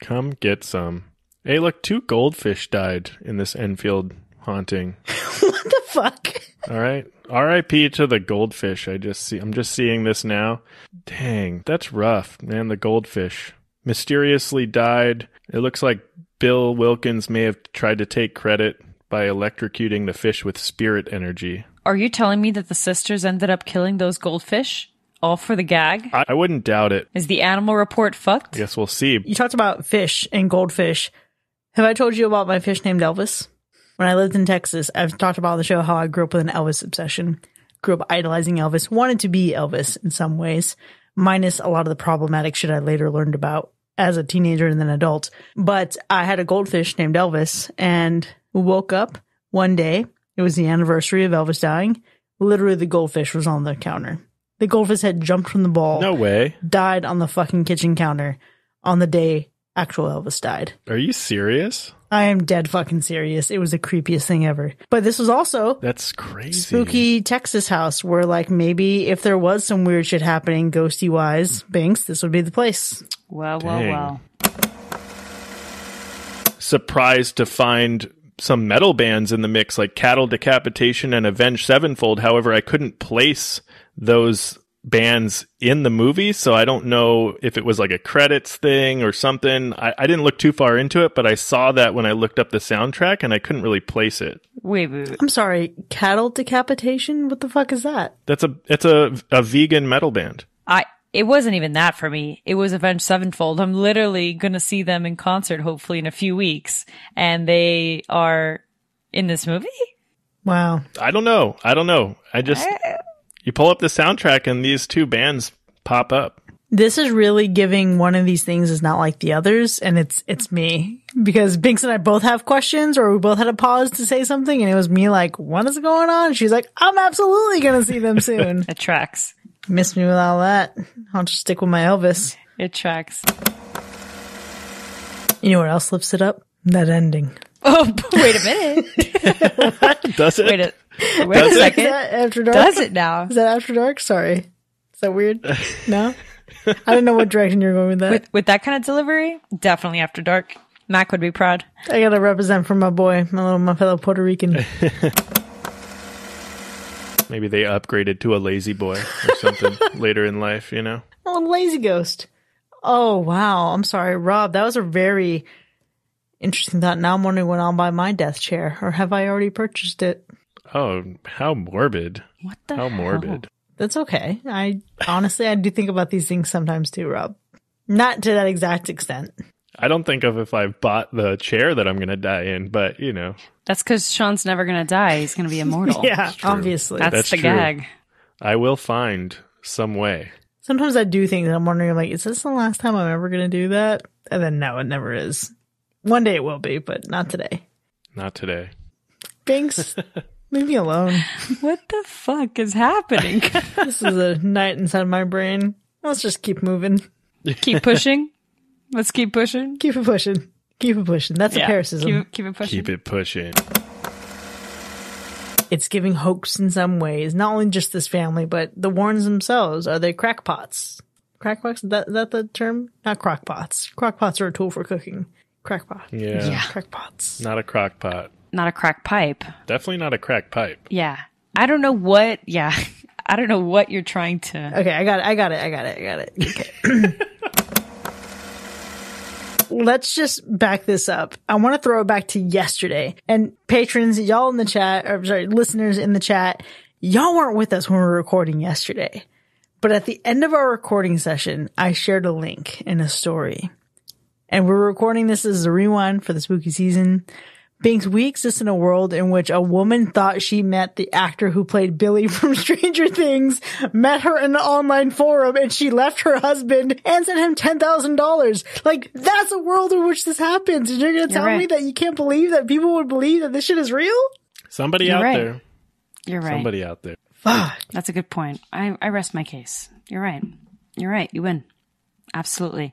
Come get some. Hey, look, two goldfish died in this Enfield haunting. what the fuck? All right. R.I.P. to the goldfish. I just see. I'm just seeing this now. Dang, that's rough, man. The goldfish mysteriously died. It looks like Bill Wilkins may have tried to take credit by electrocuting the fish with spirit energy. Are you telling me that the sisters ended up killing those goldfish? All for the gag? I, I wouldn't doubt it. Is the animal report fucked? Guess we'll see. You talked about fish and goldfish. Have I told you about my fish named Elvis? When I lived in Texas, I've talked about on the show how I grew up with an Elvis obsession. Grew up idolizing Elvis, wanted to be Elvis in some ways, minus a lot of the problematic shit I later learned about as a teenager and then adult. But I had a goldfish named Elvis and woke up one day. It was the anniversary of Elvis dying. Literally, the goldfish was on the counter. The goldfish had jumped from the ball No way. died on the fucking kitchen counter on the day actual Elvis died. Are you serious? I am dead fucking serious. It was the creepiest thing ever. But this was also That's crazy. spooky Texas house where like maybe if there was some weird shit happening ghosty wise, Banks, this would be the place. Well, well, Dang. well. surprised to find some metal bands in the mix, like Cattle Decapitation and Avenged Sevenfold. However, I couldn't place those bands in the movie, so I don't know if it was like a credits thing or something. I, I didn't look too far into it, but I saw that when I looked up the soundtrack and I couldn't really place it. Wait, wait, wait. I'm sorry, cattle decapitation? What the fuck is that? That's a it's a a vegan metal band. I. It wasn't even that for me. It was Avenged Sevenfold. I'm literally gonna see them in concert, hopefully in a few weeks, and they are in this movie. Wow. I don't know. I don't know. I just you pull up the soundtrack and these two bands pop up. This is really giving one of these things is not like the others, and it's it's me because Binks and I both have questions, or we both had a pause to say something, and it was me like, "What is going on?" She's like, "I'm absolutely gonna see them soon." It tracks. Miss me with all that. I'll just stick with my Elvis. It tracks. You know what else lifts it up? That ending. Oh, wait a minute. Does it? Wait a, wait Does a it? Is second. that after dark? Does it now? Is that after dark? Sorry. Is that weird? No? I didn't know what direction you're going with that. With with that kind of delivery, definitely after dark. Mac would be proud. I gotta represent for my boy, my little, my fellow Puerto Rican. Maybe they upgraded to a lazy boy or something later in life, you know? Oh, a little lazy ghost. Oh, wow. I'm sorry, Rob. That was a very interesting thought. Now I'm wondering when I'll buy my death chair, or have I already purchased it? Oh, how morbid. What the How hell? morbid. That's okay. I honestly, I do think about these things sometimes too, Rob. Not to that exact extent. I don't think of if I've bought the chair that I'm going to die in, but you know, That's because Sean's never going to die. He's going to be immortal. Yeah, obviously. That's, That's the true. gag. I will find some way. Sometimes I do things I'm wondering, like, is this the last time I'm ever going to do that? And then no, it never is. One day it will be, but not today. Not today. Thanks. leave me alone. What the fuck is happening? This is a night inside my brain. Let's just keep moving. keep pushing. Let's keep pushing. Keep it pushing. Keep it pushing. That's a parasitism. Keep, keep it pushing. Keep it pushing. it's giving hoax in some ways. Not only just this family, but the Warrens themselves. Are they crackpots? Crackpots? Is that, is that the term? Not crockpots. Crockpots are a tool for cooking. Crackpot. Yeah. Yeah. Crackpots. Not a crock pot. Not a crack pipe. Definitely not a crack pipe. Yeah. I don't know what. Yeah. I don't know what you're trying to. Okay, I got it. I got it. I got it. I got it. Okay. Let's just back this up. I want to throw it back to yesterday. And patrons, y'all in the chat, or sorry, listeners in the chat, y'all weren't with us when we were recording yesterday. But at the end of our recording session, I shared a link in a story. And we're recording this as a rewind for the spooky season. Binks, we exist in a world in which a woman thought she met the actor who played Billy from Stranger Things, met her in an online forum, and she left her husband and sent him $10,000. Like, that's a world in which this happens. And you're gonna tell me that you can't believe that people would believe that this shit is real? Somebody You're out right. there. You're right. Somebody out there. Fuck. That's a good point. I, I rest my case. You're right. You're right. You win. Absolutely.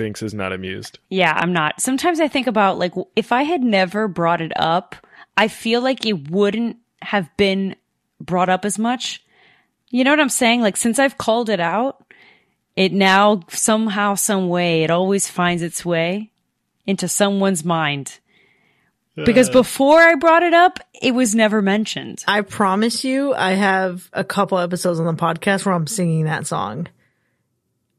Binks is not amused. Yeah, I'm not. Sometimes I think about like if I had never brought it up, I feel like it wouldn't have been brought up as much. You know what I'm saying? Like since I've called it out, it now somehow, some way, it always finds its way into someone's mind. Because before I brought it up, it was never mentioned. I promise you, I have a couple episodes on the podcast where I'm singing that song.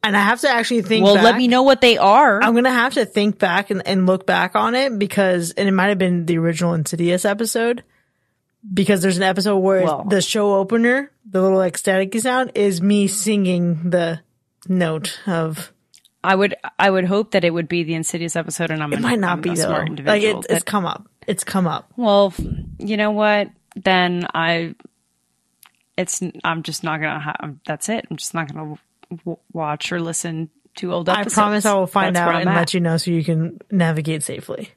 And I have to actually think Well, let me know what they are. I'm gonna have to think back and, and look back on it because, and it might have been the original Insidious episode because there's an episode where the show opener, the little like staticky sound, is me singing the note of. I would, I would hope that it would be the Insidious episode, and I'm It might not be a though. smart Like individual. it, it's come up. It's come up. Well, you know what? Then I, it's I'm just not gonna. Ha- that's it. I'm just not gonna w- watch or listen to old episodes. I promise I will find That's out and at. let you know so you can navigate safely.